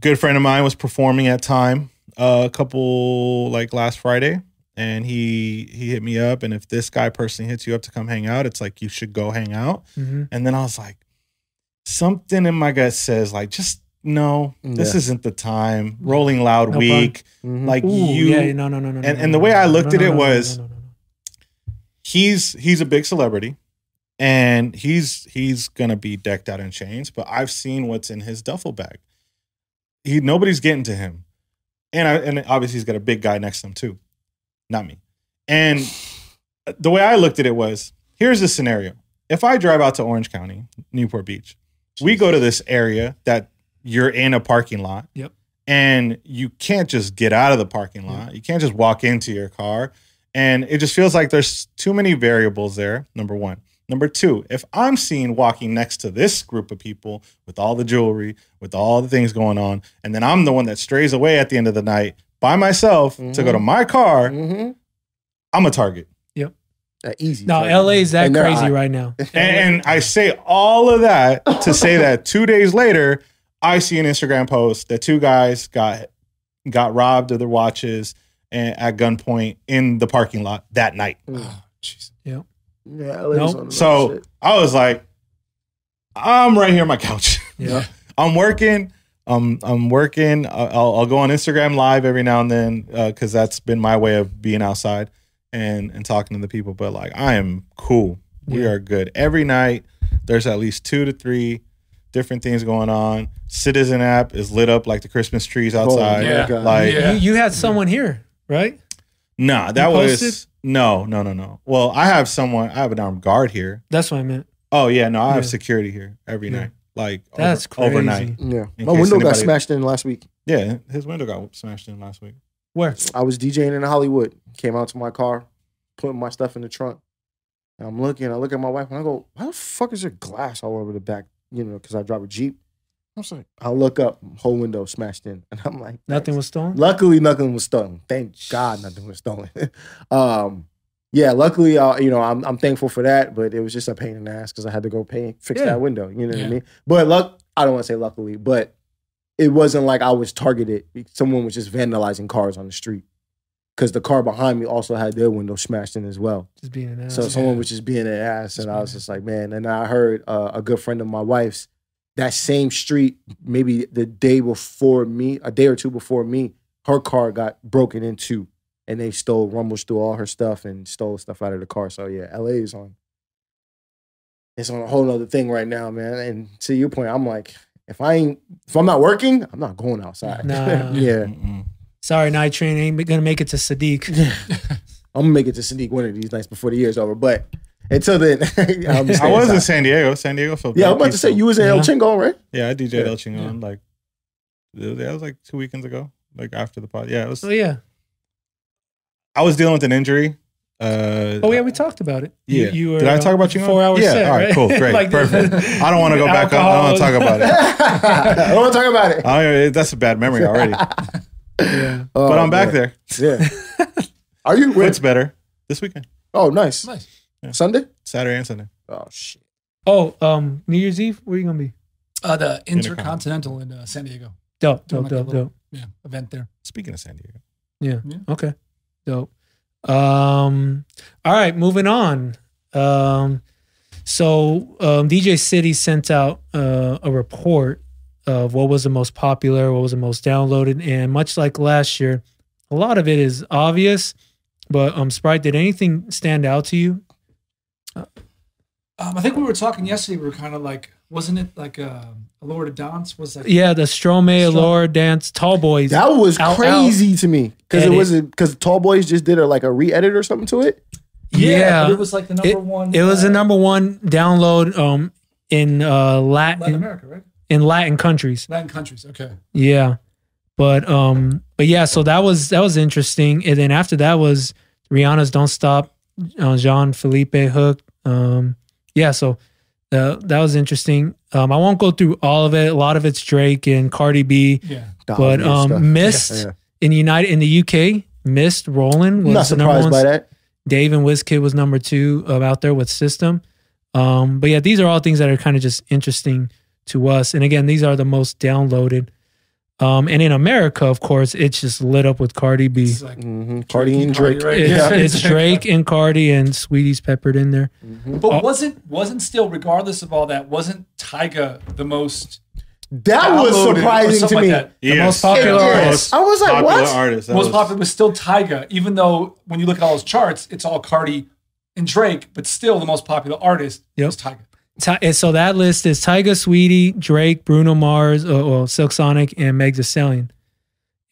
good friend of mine was performing at Time uh, a couple like last Friday, and he he hit me up. And if this guy personally hits you up to come hang out, it's like you should go hang out. hmm And then I was like, something in my gut says like, just no, this Yeah. isn't the time. Rolling Loud No week, Mhm. like Ooh, you. yeah, no, no, no, no. and- no, and the way no, I looked no, at no, it no, no, was- no, no, no, no. He's he's a big celebrity and he's he's gonna be decked out in chains but i've seen what's in his duffel bag. He nobody's getting to him. And i and obviously he's got a big guy next to him too not me. And the way i looked at it was here's the scenario. If i drive out to orange county newport beach we go to this area that you're in a parking lot Yep. and you can't just get out of the parking lot. You can't just walk into your car and it just feels like there's too many variables there, number one. Number two, if I'm seen walking next to this group of people with all the jewelry, with all the things going on, and then I'm the one that strays away at the end of the night by myself to go to my car, Mhm. I'm a target. Yep. Uh, easy. No. LA is that crazy hot. right now. And, and I say all of that to say that two days later, I see an Instagram post that two guys got got robbed of their watches and at gunpoint in the parking lot that night. Oh, jeez. Yeah, LA Nope. So shit. I was like, I'm right here on my couch. Yeah. I'm working. I'm I'm working. I- I'll, I'll go on Instagram live every now and then uh, because that's been my way of being outside and and talking to the people. But like I am cool. We Yeah. are good every night. There's at least two to three different things going on. Citizen app is lit up like the Christmas trees outside. my Yeah. Like Yeah. You, you had someone here, right? nah, that was no, no, no, no. Well, I have someone. I have an armed guard here. That's what I meant. Oh yeah, no, I have Yeah. security here every Yeah. night. Like over- That's crazy. overnight. Yeah, my case window got smashed in last week. Yeah, his window got smashed in last week. Where? I was DJing in Hollywood. Came out to my car, putting my stuff in the trunk. And I'm looking. I look at my wife and I go, "Why the fuck is there glass all over the back?" You know, because I drive a jeep. I was like, I look up, whole window smashed in, and I'm like, Nothing "Thanks." was stolen. Luckily, nothing was stolen. Thank God, nothing was stolen. um, yeah, luckily, uh, you know, I'm I'm thankful for that. But it was just a pain in the ass because I had to go pay fix Yeah. that window. You know what I mean? But luck, I don't want to say luckily, but it wasn't like I was targeted. Someone was just vandalizing cars on the street because the car behind me also had their window smashed in as well. Just being an ass. So someone was just being an ass, and I was just like, man. And I heard uh, a good friend of my wife's that same street, maybe the day before me, a day or two before me, her car got broken into, and they stole, rummaged through all her stuff and stole stuff out of the car. So yeah, LA is on. It's on a whole other thing right now, man. And to your point, I'm like, if I ain't, if I'm not working, I'm not going outside. Nah. yeah, Mm-mm. Sorry, night train ain't gonna make it to Sadiq. I'm gonna make it to Sadiq one of these nights before the year's over. But until then, I'm I was in San Diego. San Diego felt Yeah, I'm very about to say you was in El Yeah. Chingo, right? Yeah, I DJ'd Yeah. El Chingon like that was like two weekends ago, like after the pod. Yeah, it was. Oh yeah. I was dealing with an injury. Uh, Oh yeah, we talked about it. Yeah. You, were, Did I talk about Chingon? Four hours. Yeah, set, all right, cool, great, Like perfect. I don't want to go back up. I don't want to talk about it. I don't want to talk about it. I, that's a bad memory already. Yeah. Oh, but I'm back man. there. Yeah. Are you? Wait. It's better this weekend, Oh, nice. Nice. Sunday. Saturday and Sunday. Oh shit. Oh, um, New Year's Eve. Where are you gonna be? Uh, the Intercontinental in uh, San Diego. Dope, Doing dope, like a dope, little- dope. Yeah, event there. Speaking of San Diego, Yeah. Yeah. Okay. Dope. Um. All right. Moving on. Um. So um, DJcity sent out uh, a report of what was the most popular, what was the most downloaded, and much like last year, a lot of it is obvious. But um, Spryte, did anything stand out to you? Um, I think we were talking yesterday. We were kind of like, wasn't it like uh, Alors on Danse was like, Yeah, the Stromae, Strom- Allure, Dance, Tall Boys. That was Out, crazy to me because it Edit. was because Tall Boys just did a, like a re-edit or something to it. yeah, but it was like the number one. it was uh, the number one download um in uh Latin Latin America, right? in Latin countries. Latin countries. Okay. Yeah. But um but yeah, so that was that was interesting. And then after that was Rihanna's Don't Stop, uh, Jean Felipe Hook. Um yeah, so uh, that was interesting. Um I won't go through all of it. A lot of it's Drake and Cardi B. Yeah. But um stuff. Mist Yeah. in the United in the UK, Mist Roland was Not the number one by that. Dave and Wizkid was number two um, out there with System. Um, but yeah, these are all things that are kind of just interesting to us. And again, these are the most downloaded. Um, and in America, of course, it's just lit up with Cardi B. It's like hmm Cardi and Cardi, Drake. right? It's, Yeah. it's Drake and Cardi and Saweetie's peppered in there. Mhm. But Oh. wasn't wasn't still regardless of all that wasn't Tyga the most That was downloaded or surprising to me. like that? The most popular Yes. artist. I was like, popular what? artist. That most was- popular was still Tyga, even though when you look at all his charts, it's all Cardi and Drake, but still the most popular artist Yep. is Tyga. Ty- and so that list is Tyga, Saweetie, Drake, Bruno Mars, uh, well, Silk Sonic, and Meg Thee Stallion.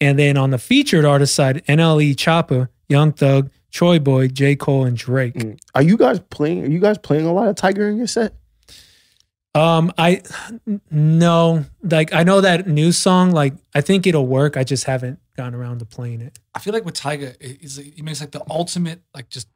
And then on the featured artist side, NLE, Choppa, Young Thug, TroyBoi, J. Cole, and Drake. Mm. Are you guys playing? Are you guys playing a lot of Tyga in your set? Um, I n- no, like I know that new song. Like I think it'll work. I just haven't gotten around to playing it. I feel like with Tyga, it- it's he makes like the ultimate like just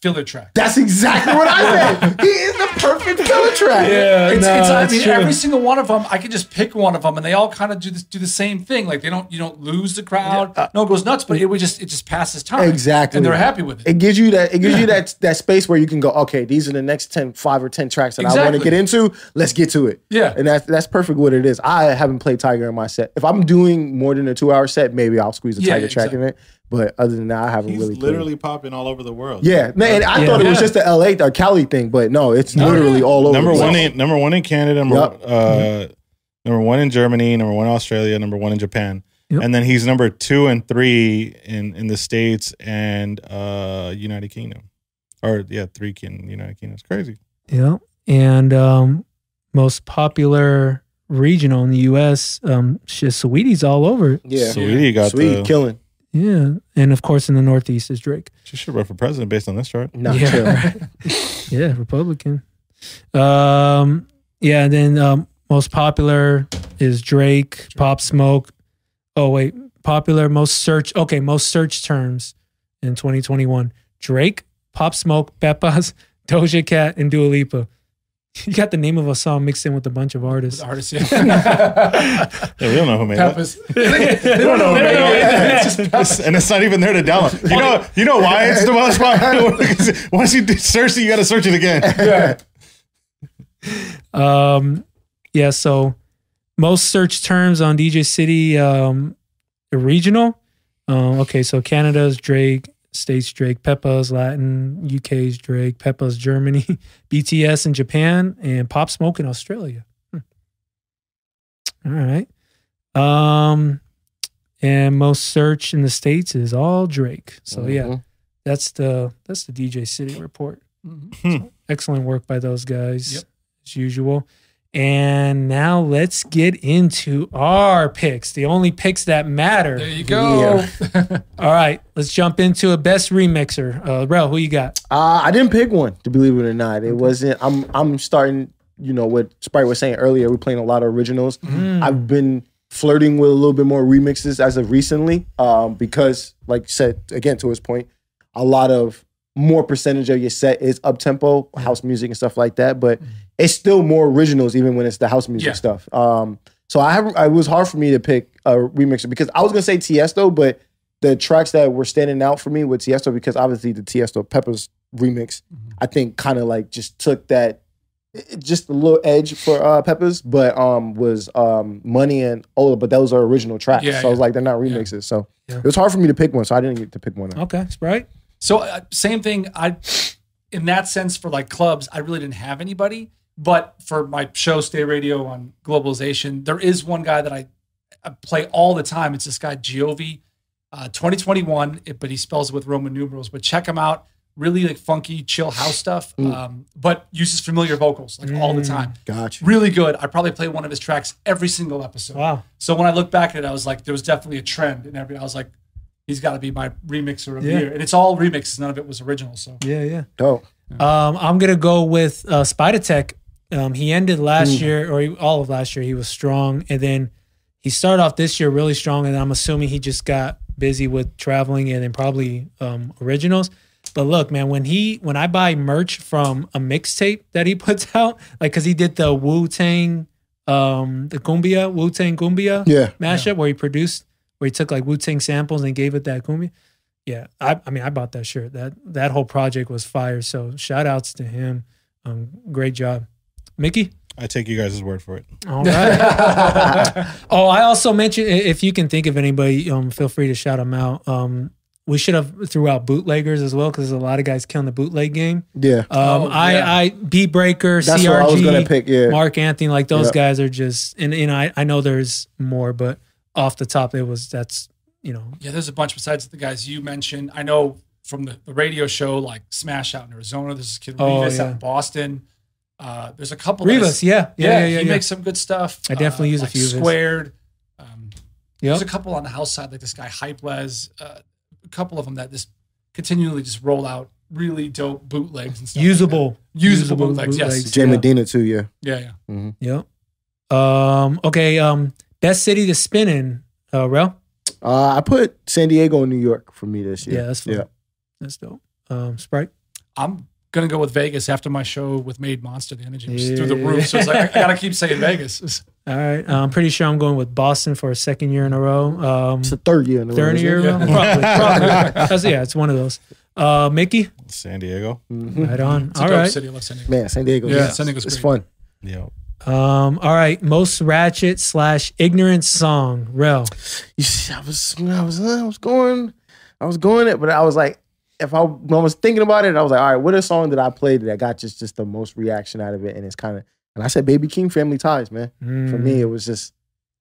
filler track. That's exactly what I said. he is the perfect filler track. It's, no, it's, I mean, true. every single one of them, I can just pick one of them, and they all kind of do this, do the same thing. Like they don't, you don't lose the crowd. Uh, no, it goes nuts, but it would just, it just passes time. Exactly. and they're happy with it. It gives you that. It gives you that that space where you can go. Okay, these are the next 10, five or ten tracks that I want to get into. Let's get to it. Yeah. and that's that's perfect. What it is. I haven't played Tyga in my set. If I'm doing more than a two hour set, maybe I'll squeeze a Yeah, Tyga track in it. But other than that, I haven't He's really. played. literally popping all over the world. Yeah, man. I Yeah. thought it was just the LA or Cali thing, but no, it's literally all over. Number one in number one in Canada. Number, Yup. uh, number one in Germany, number one in Australia, number one in Japan. Yep. And then he's number two and three in, in the States and uh United Kingdom. Or yeah, three in United Kingdom. It's crazy. Yeah. And um, most popular regional in the U.S. Um, shit, Saweetie's all over. Yeah. Saweetie got Sweet, the killing. Yeah, and of course in the Northeast is Drake. she should run for president based on this chart. Nah, yeah, chill. right. yeah, Republican. Um, yeah, and then um, most popular is Drake, Pop Smoke. Oh wait, popular most search. Okay, most search terms in 2021: Drake, Pop Smoke, Pepas, Doja Cat, and Dua Lipa. You got the name of a song mixed in with a bunch of artists. The artist, yeah. Yeah, we don't know who made that. Pepas. they don't know. man. It's just It's- and it's not even there to download. You know, you know why it's the most popular? Because Once you do search it, you got to search it again. Yeah. Um, yeah, so most search terms on DJcity um, regional. Uh, okay, so Canada's Drake, States Drake, Pepas Latin, UK's Drake, Pepas Germany, BTS in Japan, and Pop Smoke in Australia. Hmm. All right. Um, and most search in the states is all Drake. So yeah, Mhm. that's the that's the DJcity report. Mhm. So, excellent work by those guys Yep. as usual. And now let's get into our picks, the only picks that matter. There you go. All right, let's jump into a best remixer. Uh, Rell, who you got? Uh, I didn't pick one to believe it or not. It wasn't. I'm. I'm starting. You know what Spryte was saying earlier. We're playing a lot of originals. Mm. I've been flirting with a little bit more remixes as of recently, um, because, like you said, again to his point, a lot of more percentage of your set is up tempo, house music and stuff like that. But it's still more originals, even when it's the house music Yeah. stuff. Um, so I have. It was hard for me to pick a remixer because I was gonna say Tiesto, but the tracks that were standing out for me with Tiesto because obviously the Tiesto Pepas remix, I think kind of like just took that it- just a little edge for uh Pepas, but um was um Money and Ola, but those are original tracks. Yeah, so I was yeah. like they're not remixes. So Yeah. it was hard for me to pick one, so I didn't get to pick one. Okay, Spryte. So uh, same thing. I, in that sense, for like clubs, I really didn't have anybody. But for my show, Stay Radio on Globalization, there is one guy that I, I play all the time. It's this guy Giovi, uh, 2021, it- but he spells it with Roman numerals. But check him out. Really like funky, chill house stuff. Um, but uses familiar vocals like all the time. Gotcha. Really good. I probably play one of his tracks every single episode. Wow. So when I look back at it, I was like, there was definitely a trend in every. I was like, he's got to be my remixer of Yeah. the year, and it's all remixes. None of it was original. So Yeah, yeah. Dope. Um, I'm gonna go with uh, Spider Tech. Um, he ended last year, or he, all of last year, he was strong, and then he started off this year really strong. And I'm assuming he just got busy with traveling and then probably um, originals. But look, man, when he when I buy merch from a mixtape that he puts out, like because he did the Wu Tang, um, the Cumbia Wu Tang Cumbia Yeah. mashup where he produced where he took like Wu Tang samples and gave it that Kumi. Yeah, I, I mean, I bought that shirt. That that whole project was fire. So shout outs to him. Um, great job, Miki. I take you guys' word for it. All right. oh, I also mentioned if you can think of anybody, um, feel free to shout them out. Um, we should have threw out bootleggers as well because there's a lot of guys killing the bootleg game. Yeah. Um, Oh, I, yeah. I, Beat Breaker, That's CRG, what I was gonna pick. Yeah. Mark Anthony, like those Yep. guys are just, and, and I, I know there's more, but off the top, it was that's, you know, yeah, there's a bunch besides the guys you mentioned. I know from the, the radio show, like Smash out in Arizona. There's this kid Oh, Rivas yeah. out in Boston. Uh, there's a couple. that Rivas, yeah, yeah, yeah, yeah, yeah. he yeah. makes some good stuff. I definitely Uh, use a few. Squared. Um, Yep. There's a couple on the house side, like this guy Hypelez. Uh, a couple of them that just continually just roll out really dope bootlegs and stuff. like usable, usable, bootlegs. Yes. Jay yeah. Medina too. Yeah. Yeah, yeah. Yep. Um. Okay. Um. Best city to spin in. Uh. Rell. Uh, I put San Diego and New York for me this year. Yeah, that's fun. Yeah. That's dope. Um. Spryte. I'm gonna go with Vegas after my show with Made Monster. The energy was through the roof, so it's like I gotta keep saying Vegas. All right. I'm pretty sure I'm going with Boston for a second year in a row. Um. It's the third year in a row. Third isn't year, it? in a row? probably. Probably. Yeah, it's one of those. Uh. Miki. San Diego. Mhm. Right on. It's a All dope city. I love San Diego. Man, San Diego. Yeah, Yeah, San Diego's it's great. fun. Yeah. Um. All right. Most ratchet slash ignorant song. Rell. You see, I was, I was, I was going, I was going it, but I was like, if I, when I was thinking about it, I was like, all right, what a song that I played that got just just the most reaction out of it, and it's kind of And I said, Baby Keem, Family Ties, man. Mm. For me, it was just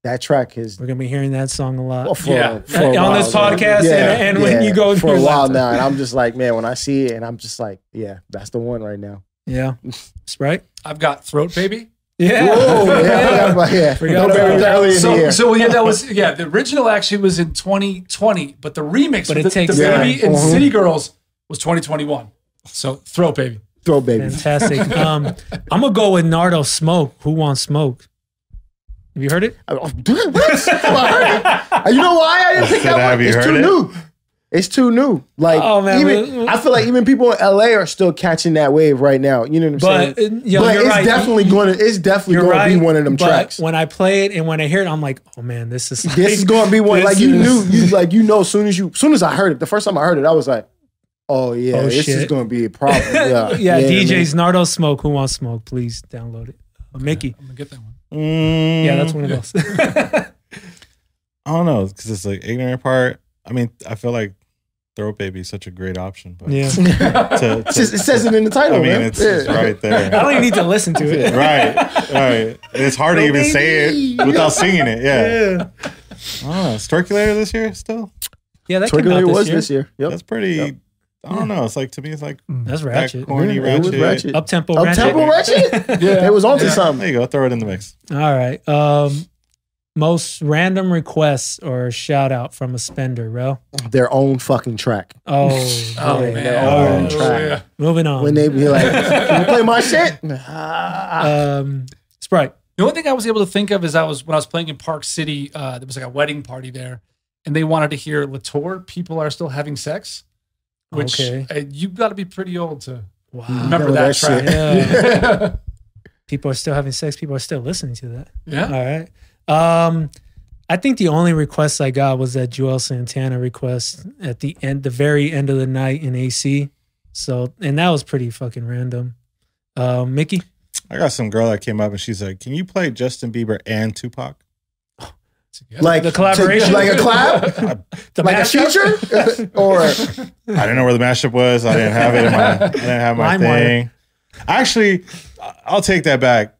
that track is we're gonna be hearing that song a lot. well, for, Yeah. for a on while this now. podcast and- and when you go for a while now, and I'm just like, man, when I see it, and I'm just like, yeah, that's the one right now. yeah, Spryte. I've got Throat Baby. Yeah, Whoa, yeah, I forgot about- yeah. Forgot about baby, that. early in the So, year. so yeah, that was yeah. The original actually was in 2020, but the remix, But with it the, takes the time. baby and Mhm. City Girls was 2021. So Throat Baby. Throw baby. fantastic. um, I'm gonna go with Nardo Smoke. Who wants smoke? Have you heard it? Oh, dude, what? Come on, I heard it. You know why I didn't pick Said, that one? you It's too it? new. It's too new. Like Oh, man, even we- I feel like even people in LA are still catching that wave right now. You know what I'm But, saying? yo, but you're it's right. definitely going to it's definitely You're going to be one of them but tracks. When I play it and when I hear it, I'm like, oh man, this is like, This is going to be one this like you is- knew you like you know as soon as you soon as I heard it the first time I heard it I was like oh yeah Oh, this is going to be a problem. Yeah, yeah, You know what I mean? DJs Nardo Smoke. Who wants smoke? Please download it. Uh, Miki. I'm gonna get that one. Mm, Yeah, that's one of those. I don't know because it's like ignorant part. I mean, I feel like Throat Baby is such a great option, but yeah, to, It's just- it says it in the title. I title, mean, man. it's, it's Yeah. right I don't even need to listen to it. right, right. It's hard to Throat even say it without singing it. Yeah. Yeah, I don't this year still? yeah, that came out this was year. this year. Yep. That's pretty. Yep. I don't know. It's like to me, it's like That's that ratchet. corny Yeah, it was ratchet. ratchet. Up tempo Up ratchet. tempo ratchet. Yeah, It was onto Yeah. something. There you go. Throw it in the mix. All right. Um, most random requests or shout out from a spender, bro. Their own fucking track. Oh, Oh boy. man. they're All all right. track. yeah. Moving on. When they be like, "Can you play my shit?" Um, Spryte. The only thing I was able to think of is I was when I was playing in Park City. Uh, there was like a wedding party there, and they wanted to hear Latour. People are still having sex, which Okay. uh, you got to be pretty old to Wow. remember that, that track. shit. Yeah. People are still having sex. People are still listening to that. yeah. All right. Um, I think the only request I got was that Joel Santana request at the end, the very end of the night in AC. So, and that was pretty fucking random. Um, Miki. I got some girl that came up and she's like, "Can you play Justin Bieber and Tupac?" like The collaboration? to- like a collab, The like a mashup? feature, or I didn't know where the mashup was. I didn't have it in my. I didn't have my LimeWire. thing. Actually, I'll take that back.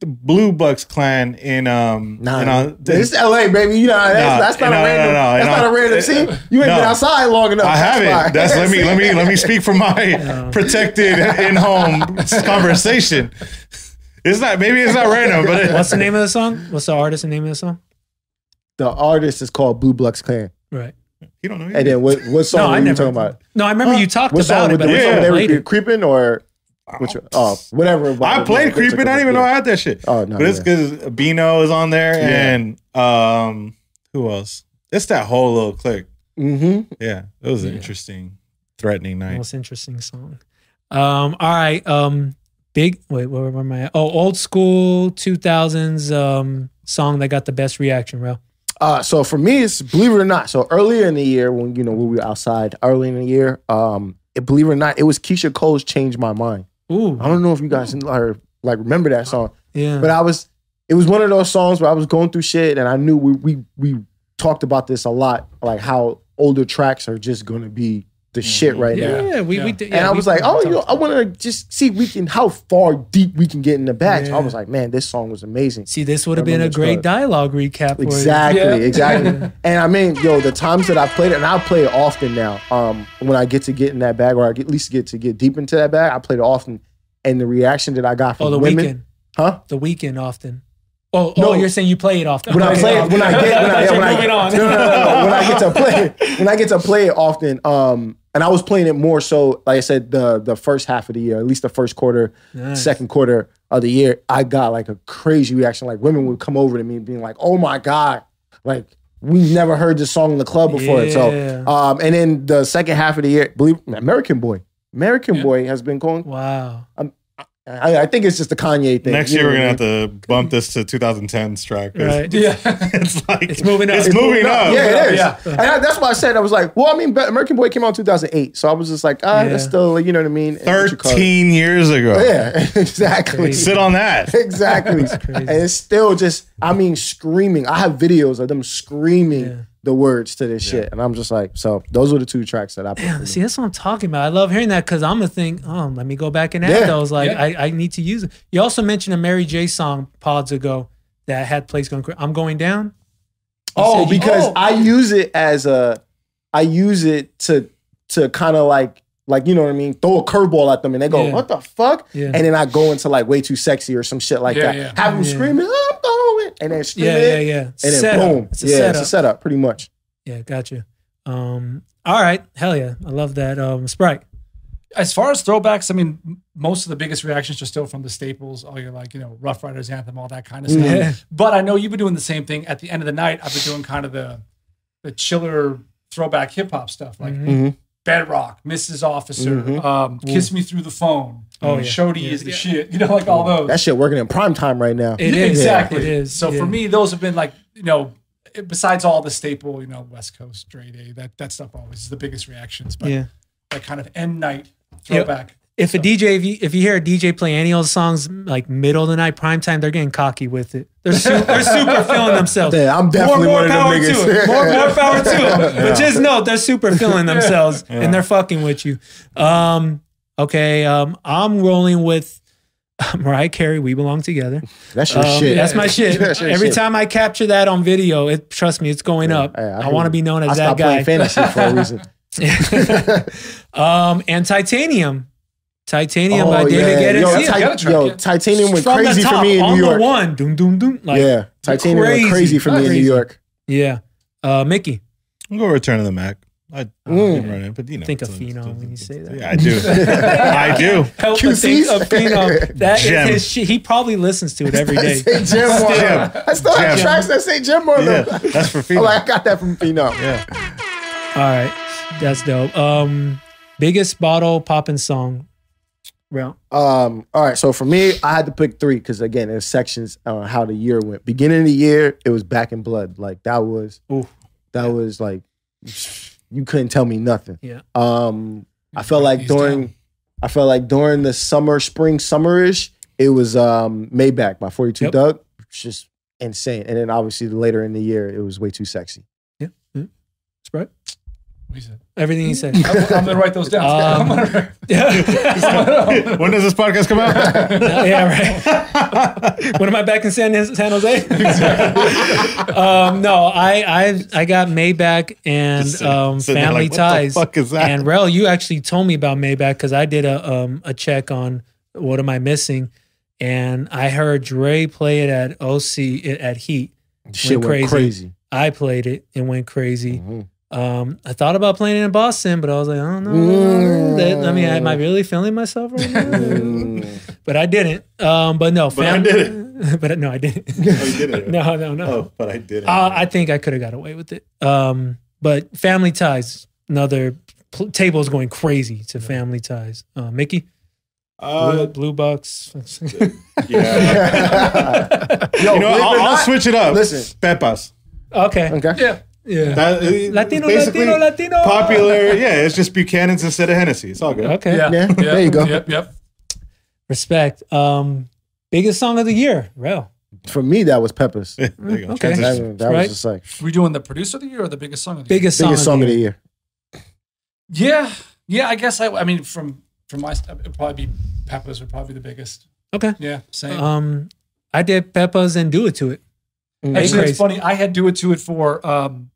The Blue Bucks Clan in um. nah, in, uh, this is LA, baby. You know that's, Nah, that's not no, a no, random. no, no, that's no. not a random. See, you ain't No. been outside long enough. I That's haven't. That's let me let me let me speak from my protected in home conversation. It's not maybe it's not random, but it, What's the name of the song? What's the artist and name of the song? the artist is called Blue Bucks Clan. Right. you don't know. And then what? What song No, were I you never- talking about? No, I remember Huh? you talked What about song it, with but the I what they were creeping or which? Oh, whatever. I played creeping. I didn't even know I had that shit. Oh no, but it's yeah. because Bino is on there, Yeah. and um, who else? It's that whole little clique. Mm-hmm. Yeah, it was an Yeah. interesting, threatening night. Most interesting song. Um, all right. Um, big. Wait, where, where am I? At? Oh, old school two thousands um song that got the best reaction, bro. Uh, so for me, it's believe it or not. So earlier in the year, when you know we were outside, early in the year, um, it, believe it or not, it was Keyshia Cole's "Change My Mind." Ooh, I don't know if you guys are like remember that song, yeah. but I was. It was one of those songs where I was going through shit, and I knew we we we talked about this a lot, like how older tracks are just going to be the shit right yeah, now. we we Yeah. did. And I was like, oh, talked you know, I want to just see we can how far deep we can get in the back. So I was like, man, this song was amazing. See, this would have been a great it's dialogue recap. For you. Exactly, Yeah. exactly. and I mean, yo, the times that I played it, and I play it often now. Um, when I get to get in that bag, or I get, at least get to get deep into that bag, I play it often. And the reaction that I got from Oh, the women, weekend. huh? The weekend often. Oh, No. oh, you're saying you play it often. When I play it, when I get, when I, yeah, when I, on. no, no, no, no, when I get to play, it, when I get to play it often, um, and I was playing it more so, like I said, the the first half of the year, at least the first quarter, Nice. second quarter of the year, I got like a crazy reaction. Like women would come over to me being like, "Oh my god!" Like we never heard this song in the club before. Yeah. So, um, and then the second half of the year, believe American Boy, American Yeah. Boy has been going. Wow. I, I think it's just the Kanye thing. Next year, we're gonna have to bump this to 2010's track. Right. Yeah. It's like It's moving up. It's, It's moving up. Yeah, it is. Yeah. And I, that's why I said I was like, well, I mean, American Boy came out in 2008, so I was just like, ah, that's still, you know what I mean? What you call it. Thirteen years ago. Yeah, exactly. Crazy. Sit on that. exactly. And it's still just, I mean, screaming. I have videos of them screaming Yeah. The words to this shit. And I'm just like, so those were the two tracks that I put. Yeah, see, that's what I'm talking about. I love hearing that because I'm gonna think, oh, let me go back and add Yeah. those. Like, Yeah. I, I need to use it. You also mentioned a Mary J song pods ago that had place going. I'm going down. You Oh, said you- because Oh. I use it as a, I use it to to kind of like like you know what I mean, throw a curveball at them and they go, Yeah. what the fuck? Yeah. And then I go into like way too sexy or some shit like Yeah, that. yeah. Have them Yeah. screaming, I'm going, and then scream yeah, it, yeah, yeah. and then Setup. boom, It's a yeah, setup. it's a setup, pretty much. Yeah, gotcha. Um, all right, hell yeah, I love that. Um, Spryte. as far as throwbacks, I mean, most of the biggest reactions are still from the staples, all your like, you know, Rough Riders anthem, all that kind of stuff. Yeah. But I know you've been doing the same thing. At the end of the night, I've been doing kind of the the chiller throwback hip hop stuff, like Mhm. Bedrock, Mrs. Officer, Mhm. um, Kiss Me Through the Phone, Oh, oh, yeah. Shody Yeah. is the shit, you know, like all those. That shit working in prime time right now. It Yeah, is exactly. It is. So yeah. for me, those have been like, you know, besides all the staple, you know, West Coast, Dre Day, that that stuff always is the biggest reactions. But yeah. that kind of end night Yep. throwback. If a DJ, if you, if you hear a DJ play any of those songs like middle of the night, prime time, they're getting cocky with it. They're su- they're super feeling themselves. Yeah, I'm definitely more, one more of them power to it. More, more power to them. But just know they're super feeling themselves and they're fucking with you. Um, okay, um, I'm rolling with Mariah Carey. We belong together. That's your Um, shit. That's my shit. That's Every shit. time I capture that on video, it trust me, it's going up. Hey, I, hear want to be known I as that guy. playing fantasy for a reason. um, and Titanium. Titanium Oh, by David yeah. Guetta. Yo, Yeah, Ti- track, yo, yeah. Titanium went From the crazy for me in on New York. the one. Doom, doom, doom. Like, yeah, Titanium crazy, went crazy for me in New. York. Yeah. Uh, Miki. I'm going to return to the Mac. I Mm. didn't run it, but you know. Think of it's- Phenom when you say that. Yeah, I do. I do. Help to think of Phenom. That is Gem. his shit. He probably listens to it every day. Say Jim on Jim. I still have Jim. tracks that say Jim on Yeah, them. that's for I'm Phenom. like, I got that from Phenom. Yeah. All right. That's dope. Um, biggest bottle popping song. Well, Um, all right, so for me, I had to pick three because again, there's sections on how the year went. Beginning of the year, it was Back in Blood. Like that was Oof. that was like you couldn't tell me nothing. Yeah. Um, I felt like He's during down. I felt like during the summer, spring, summerish, it was um Maybach by 42 Yep. Dugg. Just insane. And then obviously later in the year, it was way too sexy. Yeah. Spryte. What he said. Everything he said. I'm, I'm gonna write those down. Um, I'm gonna- yeah, when does this podcast come out? right. when am I back in San, San Jose? um, no, I I I got Maybach and Just sit- um, sitting Family like, what the Ties. fuck is that? And Rell, you actually told me about Maybach because I did a um a check on what am I missing, and I heard Dre play it at OC at Heat. Shit went crazy. crazy. I played it and went crazy. Mhm. Um, I thought about playing it in Boston, but I was like, I don't know. Mm. That- I mean, am I really feeling myself right now? Mm. but I didn't. Um, but no, But I did it. but no, I didn't. Oh, you did it. no, no, no. Oh, but I did it. Uh, I think I could have got away with it. Um, but Family Ties, another pl- is going crazy to Family Ties. Uh, Miki, Blue, Uh, Blue Bucks. yeah. Yo, you know, believe it or I'll, I'll not- switch it up. Listen. Pepas. okay. Okay. yeah. Yeah. That, uh, Latino, Latino, Latino. Popular. Yeah, it's just Buchanan's instead of Hennessy. It's all good. Okay. Yeah. Yeah, Yep. there you go. Yep. Yep. Respect. Um, biggest song of the year. Rell. For me, that was Pepas. there you go. Okay. That, that Right. was just like we doing the producer of the year or the biggest song of the Biggest song, biggest of, song of the year. year. year? Yeah. Yeah. I guess I. I mean, from from my stuff, it'd probably be Pepas would probably be the biggest. Okay. Yeah. Same. Um, I did Pepas and Do It To It. Mm. Actually, crazy. it's funny. I had do it to it for um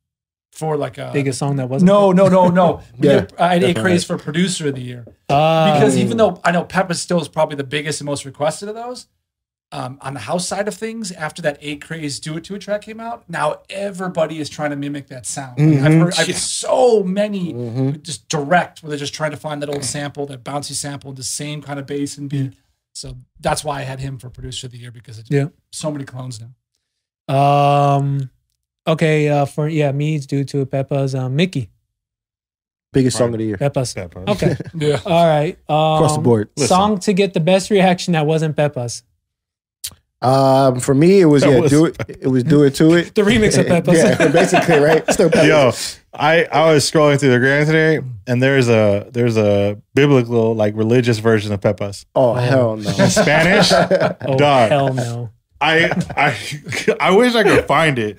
for like a Biggest song that wasn't. No, no, no, no. Yeah, I had a craze for producer of the year Uh, because even though I know Peppa still is probably the biggest and most requested of those, um, on the house side of things, after that A craze do it to a track came out, now everybody is trying to mimic that sound. Like, I've heard I've so many Mhm. just direct where they're just trying to find that old sample, that bouncy sample, the same kind of bass and beat. So that's why I had him for producer of the year because it's Yeah. so many clones now. Um. Okay. Uh. For yeah, me it's due to Pepas. Um. Miki. Biggest song of the year. Peppa's. Pepas. Okay. Yeah. All right. Um, Across the board. Listen. Song to get the best reaction that wasn't Pepas. Um, for me, it was That yeah, was- do it. It was do it to it. The remix of Pepas. yeah, basically, right? Still Pepas. Yo, I, I was scrolling through the gram today, and there's a there's a biblical like religious version of Pepas Oh hell no! Spanish. Oh Dog. hell no. I I I wish I could find it.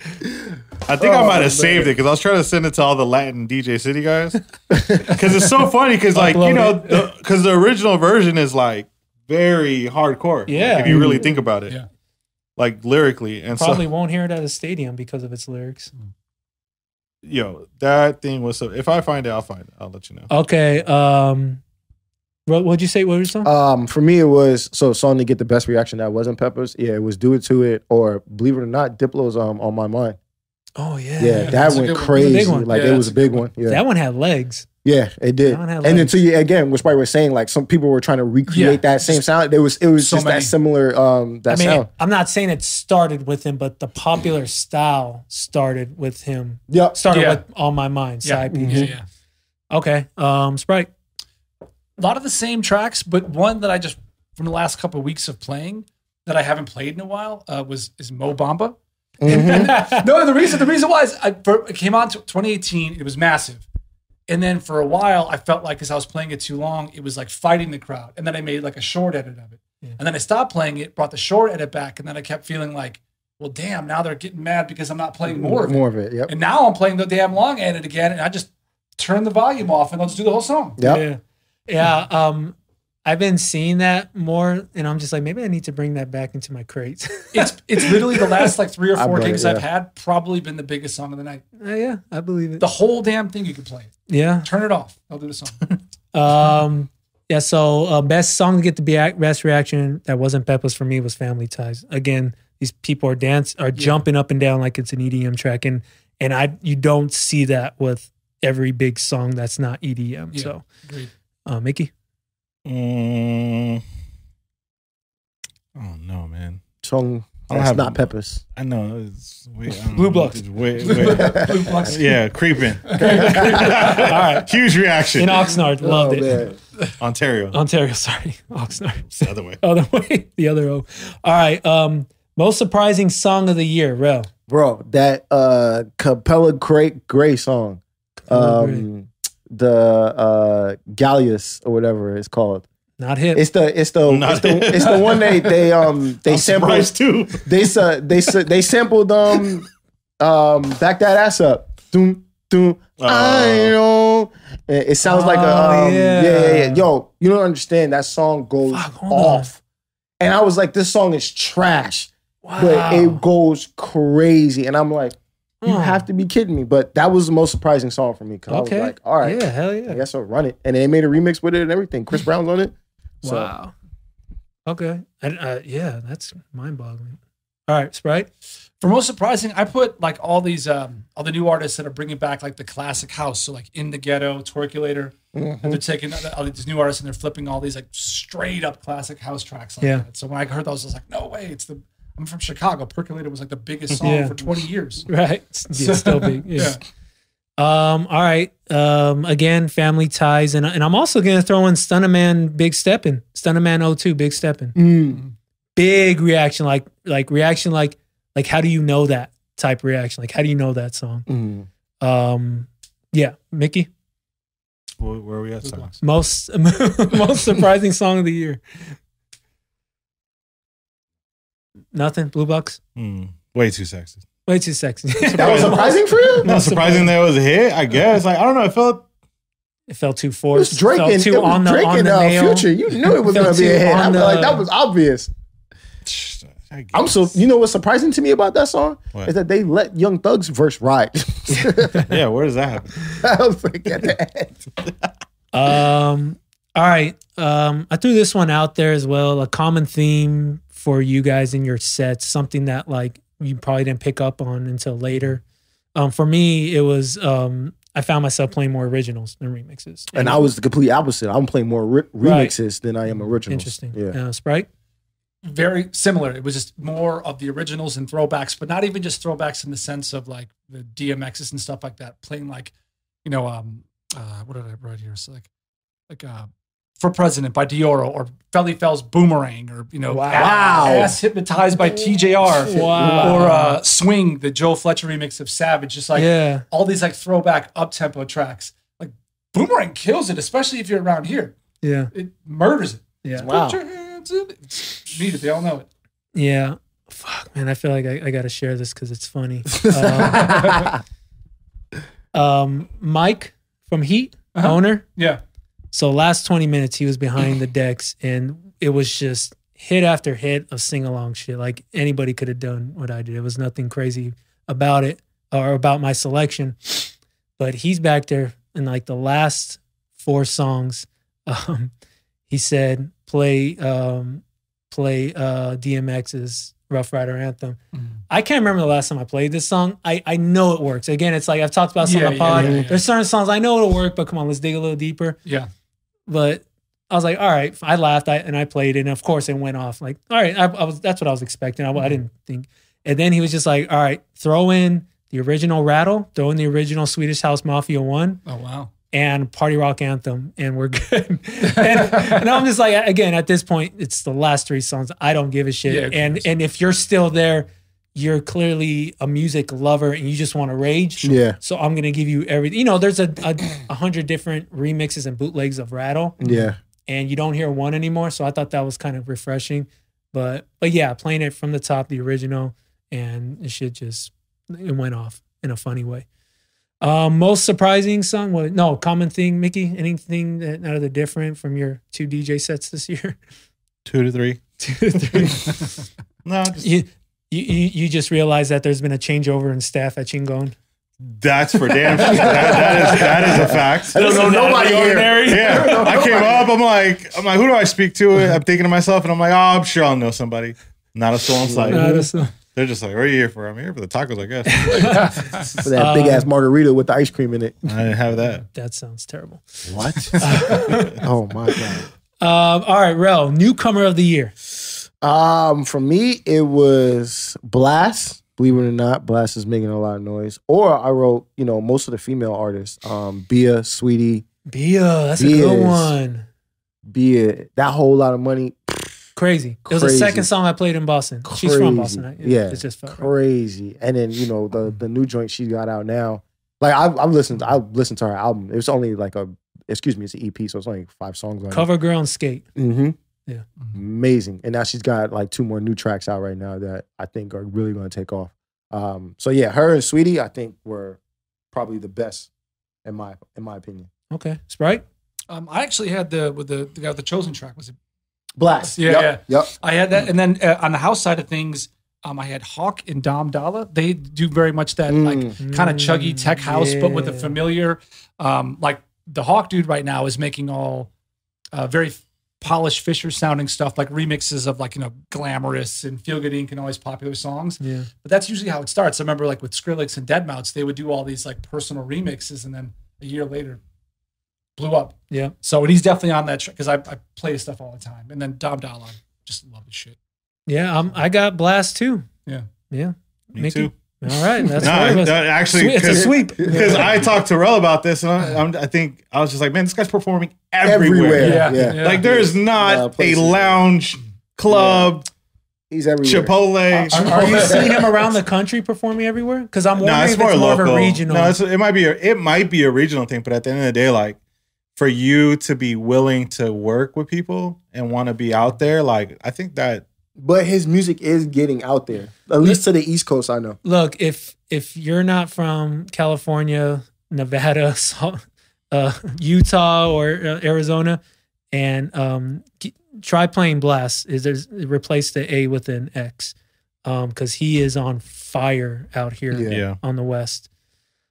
I think I Oh, might have saved it because I was trying to send it to all the Latin DJcity guys. Because it's so funny because like you know because the, original version is like very hardcore. Yeah. if you really think about it. Yeah. Like lyrically, and Probably so won't hear it at a stadium because of its lyrics. yo, that thing was so. If I find it, I'll find it. I'll let you know. Okay. Um, what would you say? What was your song? Um, for me, it was so song to get the best reaction that wasn't Pepas. Yeah, it was "Do It to It" or believe it or not, Diplo's um on my mind. oh yeah. Yeah, that a went crazy. It was a big one. Like Yeah, it was a a big good one. Yeah, That one had legs. yeah, it did. That one had And then to you again, which why we're saying like some people were trying to recreate Yeah, that same sound. It was it was so just many. that similar um that I mean, sound. I'm not saying it started with him, but the popular style started with him. Yep. Started Yeah. with On My Mind. Yeah. Side Yeah, piece. yeah. Okay. Um, Spryte. A lot of the same tracks, but one that I just from the last couple of weeks of playing that I haven't played in a while uh, was is Mo Bamba. Mm-hmm. no, the reason the reason why is I, for, it came out to 2018. It was massive, and then for a while I felt like as I was playing it too long, it was like fighting the crowd. And then I made like a short edit of it, and then I stopped playing it, brought the short edit back, and then I kept feeling like, well, damn, now they're getting mad because I'm not playing more of it. More of it. Yep. And now I'm playing the damn long edit again, and I just turn the volume off and let's do the whole song. Yep. Yeah. Yeah. Um, I've been seeing that more, and I'm just like, maybe I need to bring that back into my crates. It's it's literally the last like three or four brought it, gigs I've had, probably been the biggest song of the night. Uh, yeah, I believe it. The whole damn thing you can play. it. Yeah. Turn it off. I'll do the song. Um, yeah. So, uh, best song to get the be- best reaction that wasn't Pepas for me was Family Ties. Again, these people are dance are jumping up and down like it's an EDM track, and and I you don't see that with every big song that's not EDM. Yeah. So, Agreed. Uh, Miki. Mm, oh no, man. Song I don't that's have- not Pepas. I know it's way, I Blue blocks. Bloods. it's way- way- Blue Bloods. yeah, creeping. All right. Huge reaction. In Oxnard, loved Oh, it. man. Ontario, Ontario, sorry, Oxnard. the other way. other way, the other O. All right. Um, most surprising song of the year, Rell. Bro, that uh Capella Great Gray song. Capella Um the uh Gyalis or whatever it's called. Not him. It's the it's the Not- it's the it's the one they they um they I'm sampled too. they sa- they sa- they sampled um um back that ass up. Doom doom I Oh. know. It, it sounds like a Oh, um, yeah. yeah. yeah yeah Yo, you don't understand that song goes Fuck, hold on. off. And I was like, this song is trash, wow. but it goes crazy. And I'm like, you Hmm. have to be kidding me. But that was the most surprising song for me because okay. I was like, all right, Yeah, hell I yeah. guess I'll run it. And they made a remix with it and everything. Chris Brown's on it. So Wow. Okay. And, uh, yeah, that's mind boggling. All right, Spryte. For most surprising, I put like all these um all the new artists that are bringing back like the classic house. So like in the ghetto, Percolator. Mm-hmm. And they're taking all these new artists and they're flipping all these like straight up classic house tracks. Like Yeah. That. So when I heard those, I was like, no way. It's the I'm from Chicago. Percolator was like the biggest song Yeah. for 20 years. Right. It's, it's still big. Yeah. Yeah. Um, all right. Um, again, family ties. And, and I'm also going to throw in Stunnerman Big Steppin'. Stunnerman 02 Big Steppin'. Mm. Big reaction. Like, like reaction, like, like, how do you know that type reaction? Like, how do you know that song? Mm. Um, yeah. Miki, Where, where are we at? Blue Sorry. Bloods. most, most surprising song of the year. Nothing. Blue Bucks. Hmm. Way too sexy. Way too sexy. That was surprising for you? Not surprising that it was a hit. I guess. Like I don't know. It felt. It felt too forced. It was forced. Drake felt and, too it was on the Drake on and the uh, nail. Future. You knew it was going to be a hit. I'm the- like, that was obvious. I guess. I'm so, you know what's surprising to me about that song? What? Is that they let Young Thug's verse ride. Yeah. Where does that happen? I was like, at the end. Um. All right. Um. I threw this one out there as well. A common theme for you guys in your sets, something that like you probably didn't pick up on until later. Um. For me, it was um. I found myself playing more originals than remixes. And I was the complete opposite. I'm playing more re- Right. remixes than I am originals. interesting. Yeah. Uh, Spryte. very similar. It was just more of the originals and throwbacks, but not even just throwbacks in the sense of like the DMXs and stuff like that. Playing like, you know, um, uh, what did I write here? So like, like uh, for President by Dioro or Felly Fell's Boomerang or you know, Wow. Ass, Ass Hypnotized by TJR Wow. or uh, Swing, the Joe Fletcher remix of Savage. Just like yeah. all these like throwback up tempo tracks. Like Boomerang kills it, especially if you're around here. Yeah. It murders it. Yeah. Wow. Put your hands in it. It's needed. They all know it. Yeah. fuck, man, I feel like I, I got to share this because it's funny. Um, um, Mike from Heat, Uh-huh. owner. Yeah. So last 20 minutes, he was behind the decks, and it was just hit after hit of sing along shit. Like anybody could have done what I did. It was nothing crazy about it or about my selection. But he's back there in like the last four songs. Um, he said, play um, play uh, DMX's Rough Rider Anthem. Mm. I can't remember the last time I played this song. I, I know it works. Again, it's like I've talked about some Yeah, on the pod. yeah, yeah. There's certain songs I know it'll work, but come on, let's dig a little deeper Yeah. But I was like, all right, I laughed I, and I played. And of course, it went off. Like, all right, I, I was that's what I was expecting. I, I mm-hmm. didn't think. And then he was just like, all right, throw in the original Rattle, throw in the original Swedish House Mafia 1 Oh wow. and Party Rock Anthem, and we're good. and, and I'm just like, again, at this point, it's the last three songs. I don't give a shit. Yeah, and and if you're still there, you're clearly a music lover and you just want to rage. yeah, So I'm gonna give you everything. You know, there's a, a, a hundred different remixes and bootlegs of Rattle yeah. and you don't hear one anymore. So I thought that was kind of refreshing. But but yeah, playing it from the top, the original, and it shit just it went off in a funny way. Um, most surprising song? What? No, common thing, Miki. Anything that out of the different from your two DJ sets this year? Two to three. Two, to three. No, just, you, you you you just realized that there's been a changeover in staff at Chingon. that's for damn sure. That, that is that is a fact. I don't know nobody here. Yeah, I came up. I'm like, I'm like, who do I speak to? I'm thinking to myself, and I'm like, oh, I'm sure I'll know somebody. Not a soul on site. That's, uh, They're just like, what are you here for? I'm here for the tacos, I guess. For that big Um, ass margarita with the ice cream in it. I didn't have that. that sounds terrible. What? oh my god. Um, all right, Rell, newcomer of the year. Um, for me, it was Blxst. Believe it or not, Blxst is making a lot of noise. Or I wrote, you know, most of the female artists, um, Bia, Saweetie, Bia, that's a good Bia's- one. Bia, that whole lot of money, Crazy. It was the second song I played in Boston. She's from Boston, right? Yeah, it's just crazy. And then you know the the new joint she got out now. Like I've, I've listened, I listened to her album. It was only like a, excuse me, it's an EP, so it's only five songs on Cover Girl and Skate. Mm-hmm. Yeah. amazing. And now she's got like two more new tracks out right now that I think are really going to take off. Um, so yeah, her and Saweetie, I think were probably the best in my in my opinion. Okay. Spryte? Um, I actually had the with the the guy with the chosen track was it Blxst. Yeah, Yep, Yep. I had that, and then uh, on the house side of things, um, I had Hawk and Dom Dolla. They do very much that like Mm. kind of chuggy tech house, but with a familiar, um, like the Hawk dude right now is making all uh, very polished Fisher sounding stuff, like remixes of like you know glamorous and Feel Good Inc. and all these popular songs. Yeah. But that's usually how it starts. I remember like with Skrillex and Deadmau5, they would do all these like personal remixes, and then a year later, blew up. Yeah. So and he's definitely on that because I, I play his stuff all the time. And then Dom Dolla, just love his shit. Yeah. Um, I got Blxst too. Yeah. Yeah. Me Miki? too. All right. That's No, four that actually, Sweet- it's a sweep. Because I talked to Rel about this, and I, I'm, I think I was just like, man, this guy's performing everywhere. Everywhere. Yeah. Yeah. Like there is Uh, not a lounge, club, He's everywhere. Chipotle. Are, are you seeing him around the country performing everywhere? Because I'm no, wondering it's if more it's more local. of a regional. No, it's, it might be a, it might be a regional thing, but at the end of the day, like for you to be willing to work with people and want to be out there, like I think that But his music is getting out there. At least to the East Coast, I know. Look, if if you're not from California, Nevada, so- uh, Utah, or uh, Arizona, and um, try playing Blxst, is there's replace the A with an X, because he is on fire out here Yeah. yeah, on the West.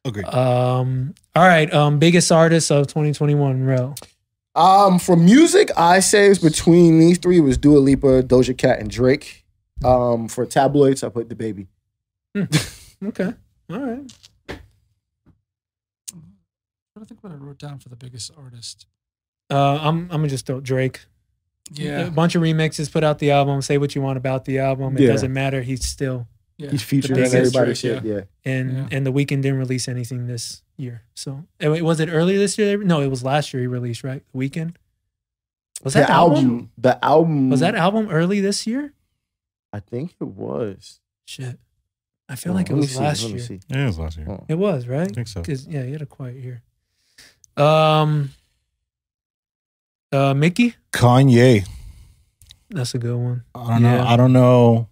agree. Um, all right, um, biggest artist of 2021, Ro. Um, for music, I say it's between these three it was Dua Lipa, Doja Cat, and Drake. Um, for tabloids, I put the baby. Okay, all right. I think what I wrote down for the biggest artist. Uh, I'm I'm gonna just throw Drake. Yeah, a bunch of remixes, put out the album. Say what you want about the album. It Yeah. doesn't matter. He's still yeah. He's featured The in biggest everybody's shit. Yeah. and Yeah. and the Weeknd didn't release anything this year. So eh, was it earlier this year? No, it was last year he released, right? The Weeknd. Was that the album? album, the album Was that album early this year? I think it was. Shit, I feel Oh, like it was see, last year. see. Yeah, it was last year. Oh. It was I right. think so. Cause yeah, he had a quiet year. Um, uh, Miki, Kanye. that's a good one. I don't know. I don't know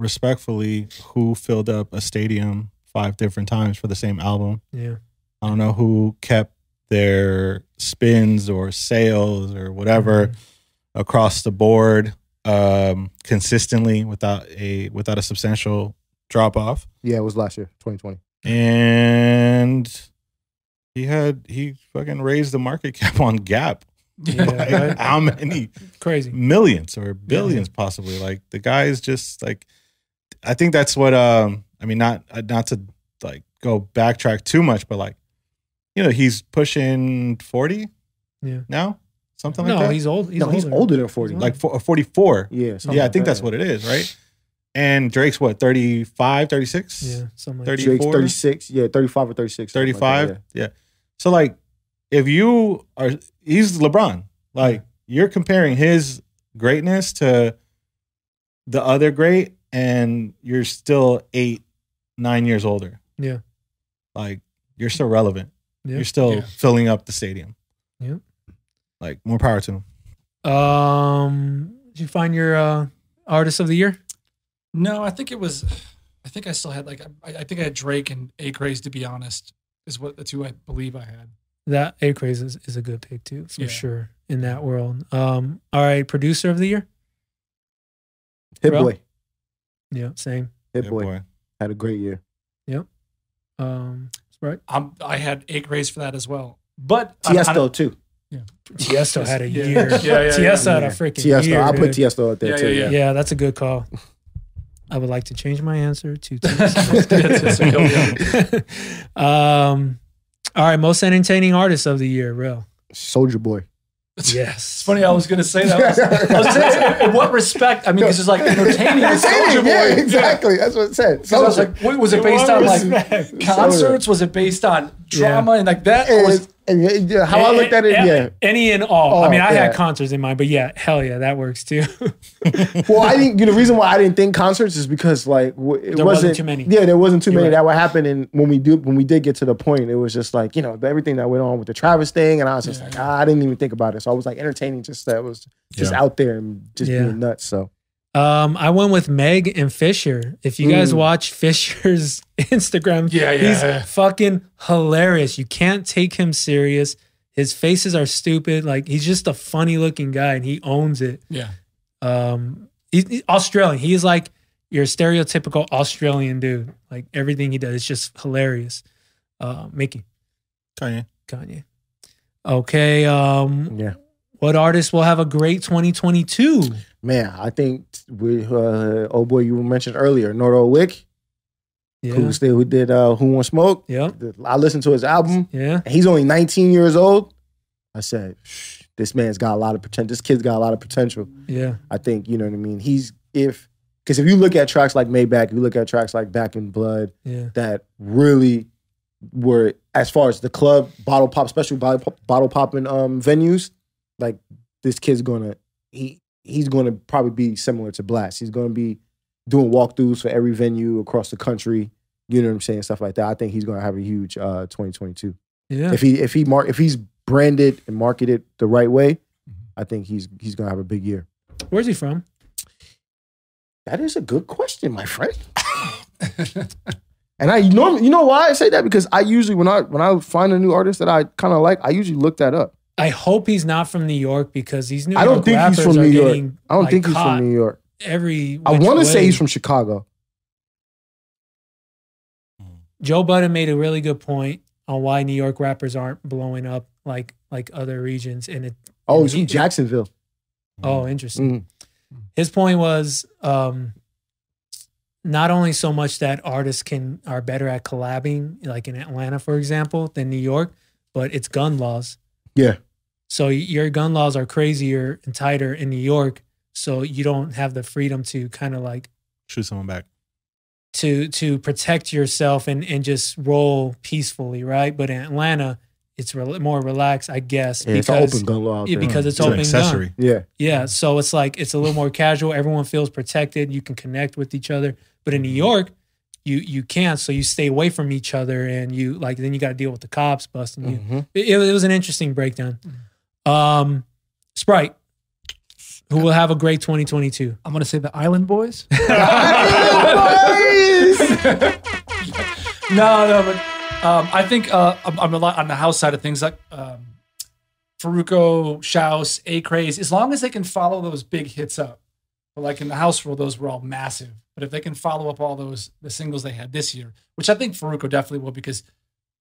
respectfully, who filled up a stadium five different times for the same album. Yeah. I don't know who kept their spins or sales or whatever Mm-hmm. across the board um, consistently without a without a substantial drop off. Yeah, it was last year, 2020. And he had he fucking raised the market cap on Gap. Yeah, Like, right. how many Crazy. millions or billions possibly like the guy is just like i think that's what um i mean not uh, not to like go backtrack too much but like you know he's pushing 40 Yeah. now something like No, that he's old. He's no, he's older than 40. Like for, 44 yeah, something yeah i think that, that's what it is right and drake's what 35 36 Yeah. Something like 30. Drake's 36. Yeah, 35 or 36. something like 35 that, yeah. so like if you are he's lebron like you're comparing his greatness to the other great and you're still eight nine years older Yeah. like you're still relevant Yeah. you're still Yeah. filling up the stadium Yeah. like more power to him Um, did you find your uh, artist of the year? No, I think it was. I think I still had like I, I think I had Drake and Acraze to be honest is what the two I believe I had. That Acraze is, is a good pick too, for Yeah. sure. In that world. Um, all right, producer of the year. Hit Boy. Yeah, same. Hit Yeah, Boy. boy. Had a great year. Um, right. Um, I had Acraze for that as well. But I- I- Tiesto, too. Yeah. Tiesto had a year. Yeah, yeah, yeah. Tiesto had a Yeah. freaking Tiesto. year. I'll put dude. Tiesto out there, Yeah, too. yeah, Yeah, that's a good call. I would like to change my answer to Tiesto. um, all right, most entertaining artist of the year, Rell. Soulja Boy. It's funny. I was going to say that. I was, I was gonna say, in what respect? I mean, because it's like entertaining. It's Soulja Boy. yeah, exactly. That's what it said. So I was like, what, was it based what on like respect? concerts? Was it based on drama and like that? Or was, and, yeah, how I looked at it, A- yeah. Any and all. I Oh, mean, I yeah. had concerts in mind, but yeah, hell yeah, that works too. Well, I didn't. You know, the reason why I didn't think concerts is because like it There wasn't too many. Yeah, there wasn't too You're many right. that would happen. And when we do, when we did get to the point, it was just like you know everything that went on with the Travis thing, and I was just like, ah, I didn't even think about it. So I was like entertaining, just that was just Yeah. out there and just Yeah. being nuts. So Um, I went with Meg and Fisher. If you guys Mm. watch Fisher's Instagram, Yeah, yeah, he's yeah. fucking hilarious. You can't take him serious. His faces are stupid. Like he's just a funny looking guy, and he owns it. yeah. Um, he's, he's Australian. He's like your stereotypical Australian dude. Like everything he does is just hilarious. Uh, Miki Kanye. Kanye. Okay. Um, yeah, what artist will have a great 2022? Man, I think we uh, oh boy, you mentioned earlier, Nardo Wick, Yeah. who still who did uh, Who Wants Smoke. Yeah, I listened to his album. Yeah. and he's only 19 years old. I said, this man's got a lot of potential. This kid's got a lot of potential. Yeah. I think, you know what I mean? He's, if, because if you look at tracks like Maybach, you look at tracks like Back in Blood, Yeah. that really were, as far as the club, bottle pop, especially bottle, pop- bottle popping um, venues, like this kid's gonna, he he's gonna probably be similar to Blxst. He's gonna be doing walkthroughs for every venue across the country. You know what I'm saying? Stuff like that. I think he's gonna have a huge uh, 2022 Yeah. if he if he mar- if he's branded and marketed the right way, I think he's he's gonna have a big year. Where's he from? That is a good question, my friend. and I normally, you know why I say that because I usually when I when I find a new artist that I kind of like, I usually look that up. I hope he's not from New York because these New I don't York think he's from New York. getting, I don't like, think he's from New York. Every I want to say he's from Chicago. Joe Budden made a really good point on why New York rappers aren't blowing up like like other regions. And it Oh, he's from Jacksonville. oh interesting. Mm. His point was um not only so much that artists can are better at collabing, like in Atlanta, for example, than New York, but it's gun laws. Yeah. So your gun laws are crazier and tighter in New York. So you don't have the freedom to kind of like Shoot someone back. to to protect yourself and and just roll peacefully, right? But in Atlanta, it's re- more relaxed, I guess, Yeah, it's because open gun law yeah, because it's It's an open accessory. gun. yeah. Yeah, so it's like it's a little more casual. Everyone feels protected. You can connect with each other. But in New York, you you can't. So you stay away from each other, and you like then you got to deal with the cops busting you. Mhm. It, it was an interesting breakdown. Um, Spryte, who will have a great 2022? I'm gonna say the Island Boys. no, no, but um, I think uh, I'm, I'm a lot on the house side of things, like um, Farruko, Shouse, Acraze. As long as they can follow those big hits up, but like in the house world, those were all massive. But if they can follow up all those the singles they had this year, which I think Farruko definitely will, because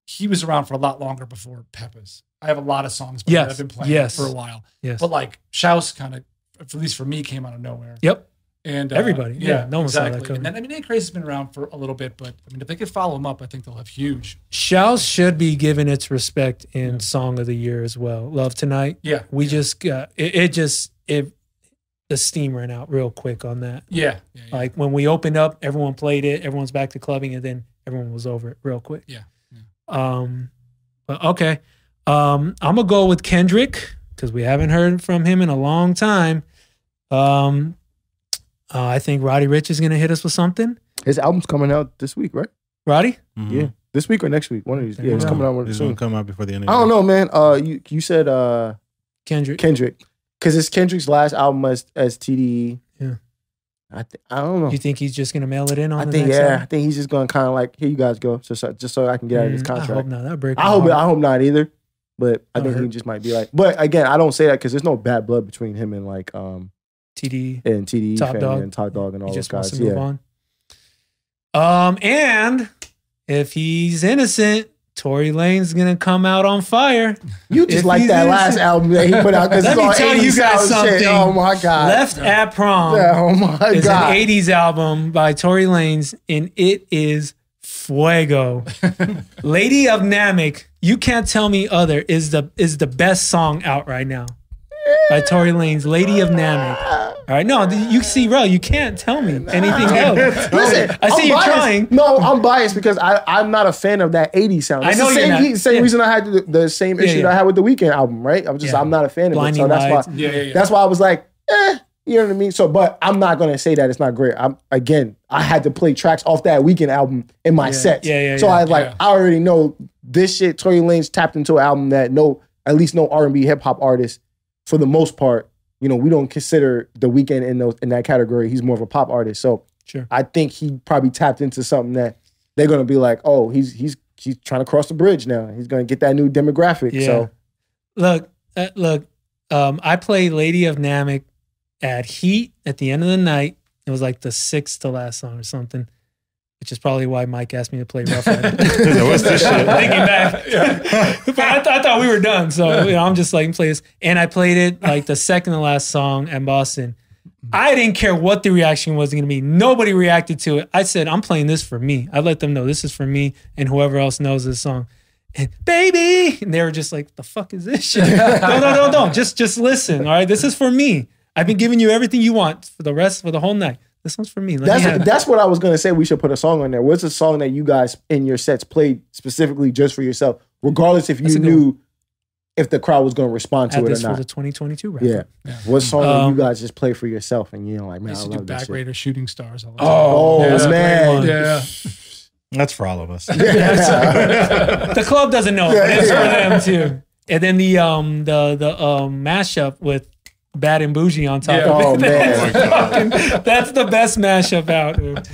he was around for a lot longer before Pepas. I have a lot of songs by him that I've been playing yes. for a while. Yes. But like Shouse kind of, at least for me, came out of nowhere. Yep. And uh, Everybody, yeah, no one saw that exactly. coming. And then I mean, Acraze has been around for a little bit, but I mean, if they could follow him up, I think they'll have huge. Shouse should be given its respect in Song of the Year as well. Love Tonight. Yeah, We just got it, it just it the steam ran out real quick on that. yeah, yeah, yeah. Like when we opened up, everyone played it, everyone's back to clubbing, and then everyone was over it real quick. Yeah, Um but okay. Um I'm gonna go with Kendrick because we haven't heard from him in a long time. Um uh, I think Roddy Ricch is gonna hit us with something. His album's coming out this week, right? Roddy? Mhm. Yeah, this week or next week. One of these. Yeah, it's coming out It's soon. gonna come out before the end. Of I don't know, man. Uh, you you said uh Kendrick. Kendrick because it's Kendrick's last album as as TDE. I th- I don't know. You think he's just gonna mail it in on I the think yeah. I think he's just going to kind of like here you guys go, so, so just so I can get out of this Mm, I hope contract. not. That'd break. I hope heart. I hope not either. But I That'll think he just might be like. But again, I don't say that because there's no bad blood between him and like um TD. and TDE Top Dog. and Top Dog and all He those guys. to move Yeah. on. Um, and if he's innocent, Tory Lanez gonna come out on fire. You just like that last album that he put out because Let it's me all tell 80s you guys sound shit. something. Oh my god. Left at prom Yeah, oh my is god. It's an '80s album by Tory Lanez, and it is fuego. Lady of Namek, you can't tell me other is the is the best song out right now by Tory Lanez. Lady of Namek. All right, no, you see, bro, you can't tell me anything else. Listen, I see I'm you biased. trying. No, I'm biased because I, I'm not a fan of that 80s sound. I know the you're same, not. he- same Yeah. reason I had the, the same Yeah, issue yeah. that I had with the Weeknd album, right? I'm just. I'm not a fan Blinding of it. So that's why yeah, yeah, yeah. that's why I was like, eh, you know what I mean? So but I'm not gonna say that it's not great. I'm again, I had to play tracks off that Weeknd album in my set. Yeah, yeah, So. I like. I already know this shit Tory Lanez tapped into an album that no at least no R&B hip hop artist for the most part, you know, we don't consider the Weeknd in those in that category. He's more of a pop artist. So Sure. I think he probably tapped into something that they're gonna be like, oh, he's he's he's trying to cross the bridge now. He's gonna get that new demographic. Yeah. So Look, uh, look. Um, I played Lady of Namek at Heat at the end of the night. It was like the sixth to last song or something, which is probably why Mike asked me to play Rough Rider. What's this shit? Thinking back, but I, th- I thought we were done. So you know, I'm just like play this, and I played it like the second to last song in Boston. I didn't care what the reaction was going to be. Nobody reacted to it. I said, "I'm playing this for me." I let them know this is for me and whoever else knows this song. And baby, and they were just like, "The fuck is this shit?" no, no, no, no. Just, just listen. All right, this is for me. I've been giving you everything you want for the rest for the whole night. This one's for me. Let that's me have that's what I was gonna say. We should put a song on there. What's a song that you guys in your sets played specifically just for yourself, regardless if That's you a good knew if the crowd was gonna respond to Add it this or for not? the 2022 rap. Yeah. What song that Um, you guys just play for yourself and you know like I man, I used to do love this back shit. raider shooting stars. All the time. Oh, Yeah, that's man. yeah. That's for all of us. the club doesn't know, it, but it's Yeah. for them too. And then the um the the um mashup with Bad and Boujee on top Yeah. of it. Oh, man. That's, fucking- that's the best mashup out.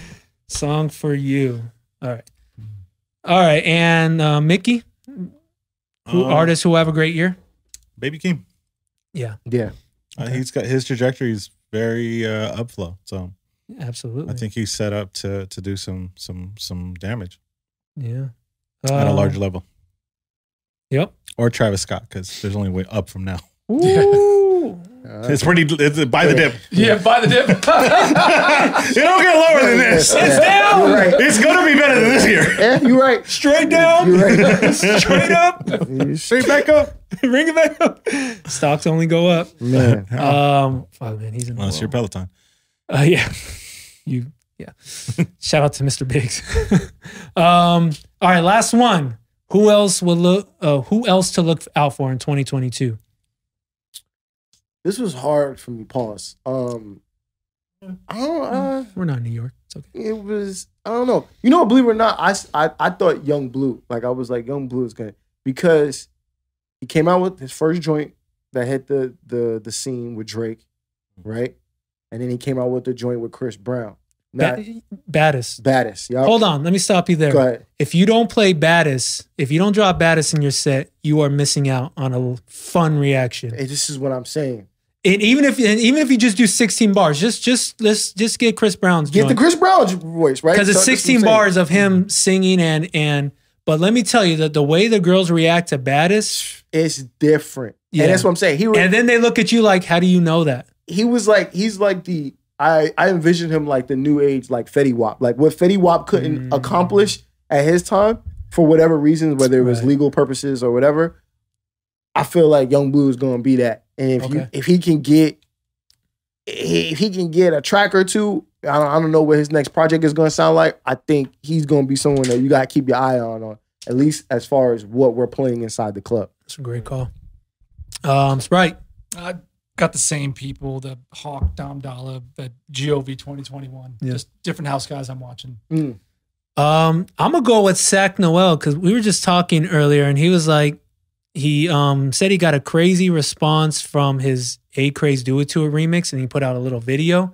Song for you. All right. All right. And uh, Miki, who Um, artists who have a great year. Baby Keem. Yeah, Yeah. Uh, he's got his trajectory is very uh, upflow. So absolutely. I think he's set up to to do some some some damage yeah. at a Uh, large level. Yep. Or Travis Scott because there's only way up from now. Ooh. Uh, It's pretty. It's by the dip. Yeah, by the dip. It don't get lower than this. It's down. Right. It's gonna be better than this year. Yeah, you're right. Straight down. You're right. Straight up. Straight back up. Bring it back up. Stocks only go up. Man. Um, fuck man, he's in the Unless you're. Peloton. Uh, yeah, you. Yeah. Shout out to Mr. Biggs. um. All right, last one. Who else will look? Uh, who else to look out for in 2022? This was hard for me, pause. Um I don't uh, We're not in New York. It's okay. it was I don't know. You know, believe it or not, I, I, I thought Yung Bleu, like I was like Yung Bleu is gonna because he came out with his first joint that hit the the the scene with Drake. right? And then he came out with the joint with Chris Brown. Now, Ba- baddest. baddest, y'all. Hold on, let me stop you there. Go ahead. If you don't play baddest, if you don't drop baddest in your set, you are missing out on a fun reaction. Hey, this is what I'm saying. And even if and even if you just do 16 bars, just just let's just get Chris Brown's Get the Chris Brown voice, right? because it's So that's what I'm 16 bars of him singing and and but let me tell you that the way the girls react to baddest It's different. Yeah. And that's what I'm saying. He was, and then they look at you like how do you know that he was like he's like the I I envisioned him like the new age like Fetty Wap. Like what Fetty Wap couldn't Mm. accomplish at his time for whatever reasons, whether it was Right. legal purposes or whatever. I feel like Yung Bleu is gonna be that. And if you if he can get if he can get a track or two, I don't, I don't know what his next project is gonna sound like. I think he's gonna be someone that you gotta keep your eye on on at least as far as what we're playing inside the club. that's a great call um Spryte I got the same people, the Hawk, Dom Dolla, the GOV 2021. Yeah. Just different house guys I'm watching. Mm. Um, I'm gonna go with Sak Noel because we were just talking earlier, and he was like, he um said he got a crazy response from his Acraze Do It To It remix, and he put out a little video.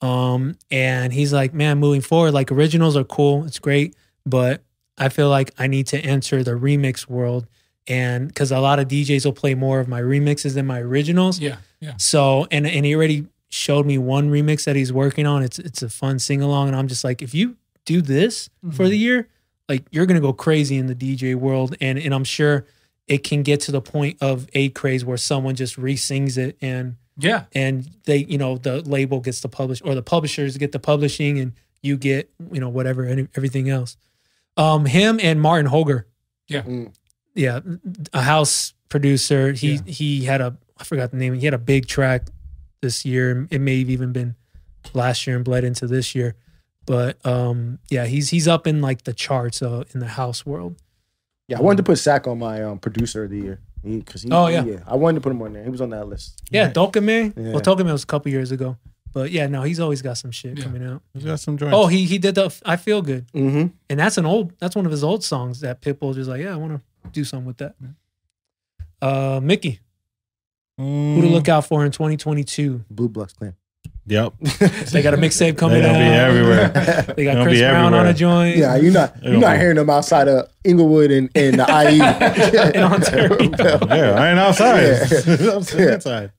Um, and he's like, man, moving forward, like originals are cool, it's great, but I feel like I need to enter the remix world, and because a lot of DJs will play more of my remixes than my originals. Yeah, yeah. So and and he already showed me one remix that he's working on. It's it's a fun sing along, and I'm just like, if you do this for the year, like you're gonna go crazy in the DJ world, and and I'm sure it can get to the point of a craze where someone just re-sings it and Yeah. and they you know the label gets the publish or the publishers get the publishing and you get you know whatever and everything else. Um, him and Martin holger Yeah. Mm. Yeah, a house producer. He Yeah. he had a I forgot the name. He had a big track this year. It may have even been last year and bled into this year. But um, yeah, he's he's up in like the charts uh, in the house world. Yeah, I wanted to put Sak on my um, producer of the year. He, cause he, Oh, yeah. I wanted to put him on there. He was on that list. Yeah, Right. Dokame. Yeah. Well, Dokame was a couple years ago, but yeah, no, he's always got some shit Yeah. coming out. He's got some joints. Oh, he he did the I feel good, Mm-hmm. and that's an old that's one of his old songs that Pitbull just like yeah I want to do something with that. Uh, Miki, Mm, who to look out for in 2022? Blue Bloods Clan. Yep. They got a mixtape coming They're out. gonna be everywhere. They got Gonna Chris be Brown on a joint. Yeah, you're not you're not gonna be- hearing them outside of Inglewood and, and the IE In Ontario. Yeah, I ain't outside. Yeah. I'm sitting Yeah. inside.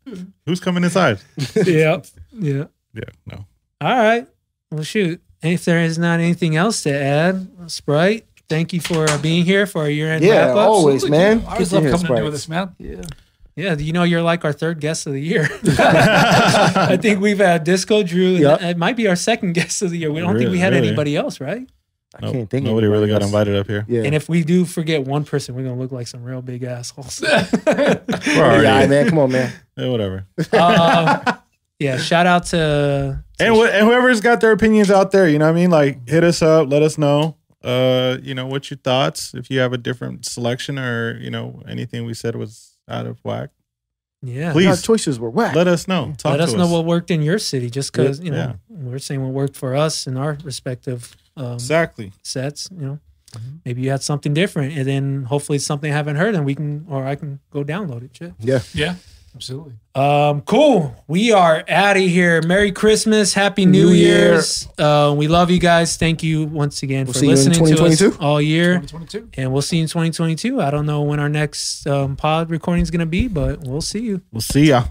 Who's coming inside? yeah, yeah. Yeah, no. All right. Well, shoot. If there is not anything else to add, Spryte, thank you for uh, being here for our year-end Yeah, wrap-up. always, man. I always Good love to hear coming and doing Sprites. this, man. Yeah. Yeah, you know you're like our third guest of the year. I think we've had Disco Drew. and Yep. It might be our second guest of the year. We don't think we had Really? anybody else, right? I can't think. Nobody really got invited up here. Yeah, And if we do forget one person, we're gonna look like some real big assholes. We're already, man. Come on, man. Yeah, whatever. uh, yeah, shout out to And, wh- and whoever's got their opinions out there, you know what I mean? Like, hit us up, let us know. Uh, you know, what's your thoughts? If you have a different selection or, you know, anything we said was out of whack, yeah. Please. Our choices were whack. let us know. Talk Let to us know what worked in your city, just because you know Yeah. we're saying what worked for us in our respective um, Exactly. sets. You know, Mm-hmm. maybe you had something different, and then hopefully it's something I haven't heard, and we can or I can go download it. Shit. yeah. Yeah, absolutely. Um, cool. We are out of here. Merry Christmas, Happy New, New Year. Year's. Uh, we love you guys. Thank you once again We'll for see you in listening to us all year, 2022. and we'll see you in 2022. I don't know when our next um, pod recording is going to be, but we'll see you. We'll see ya.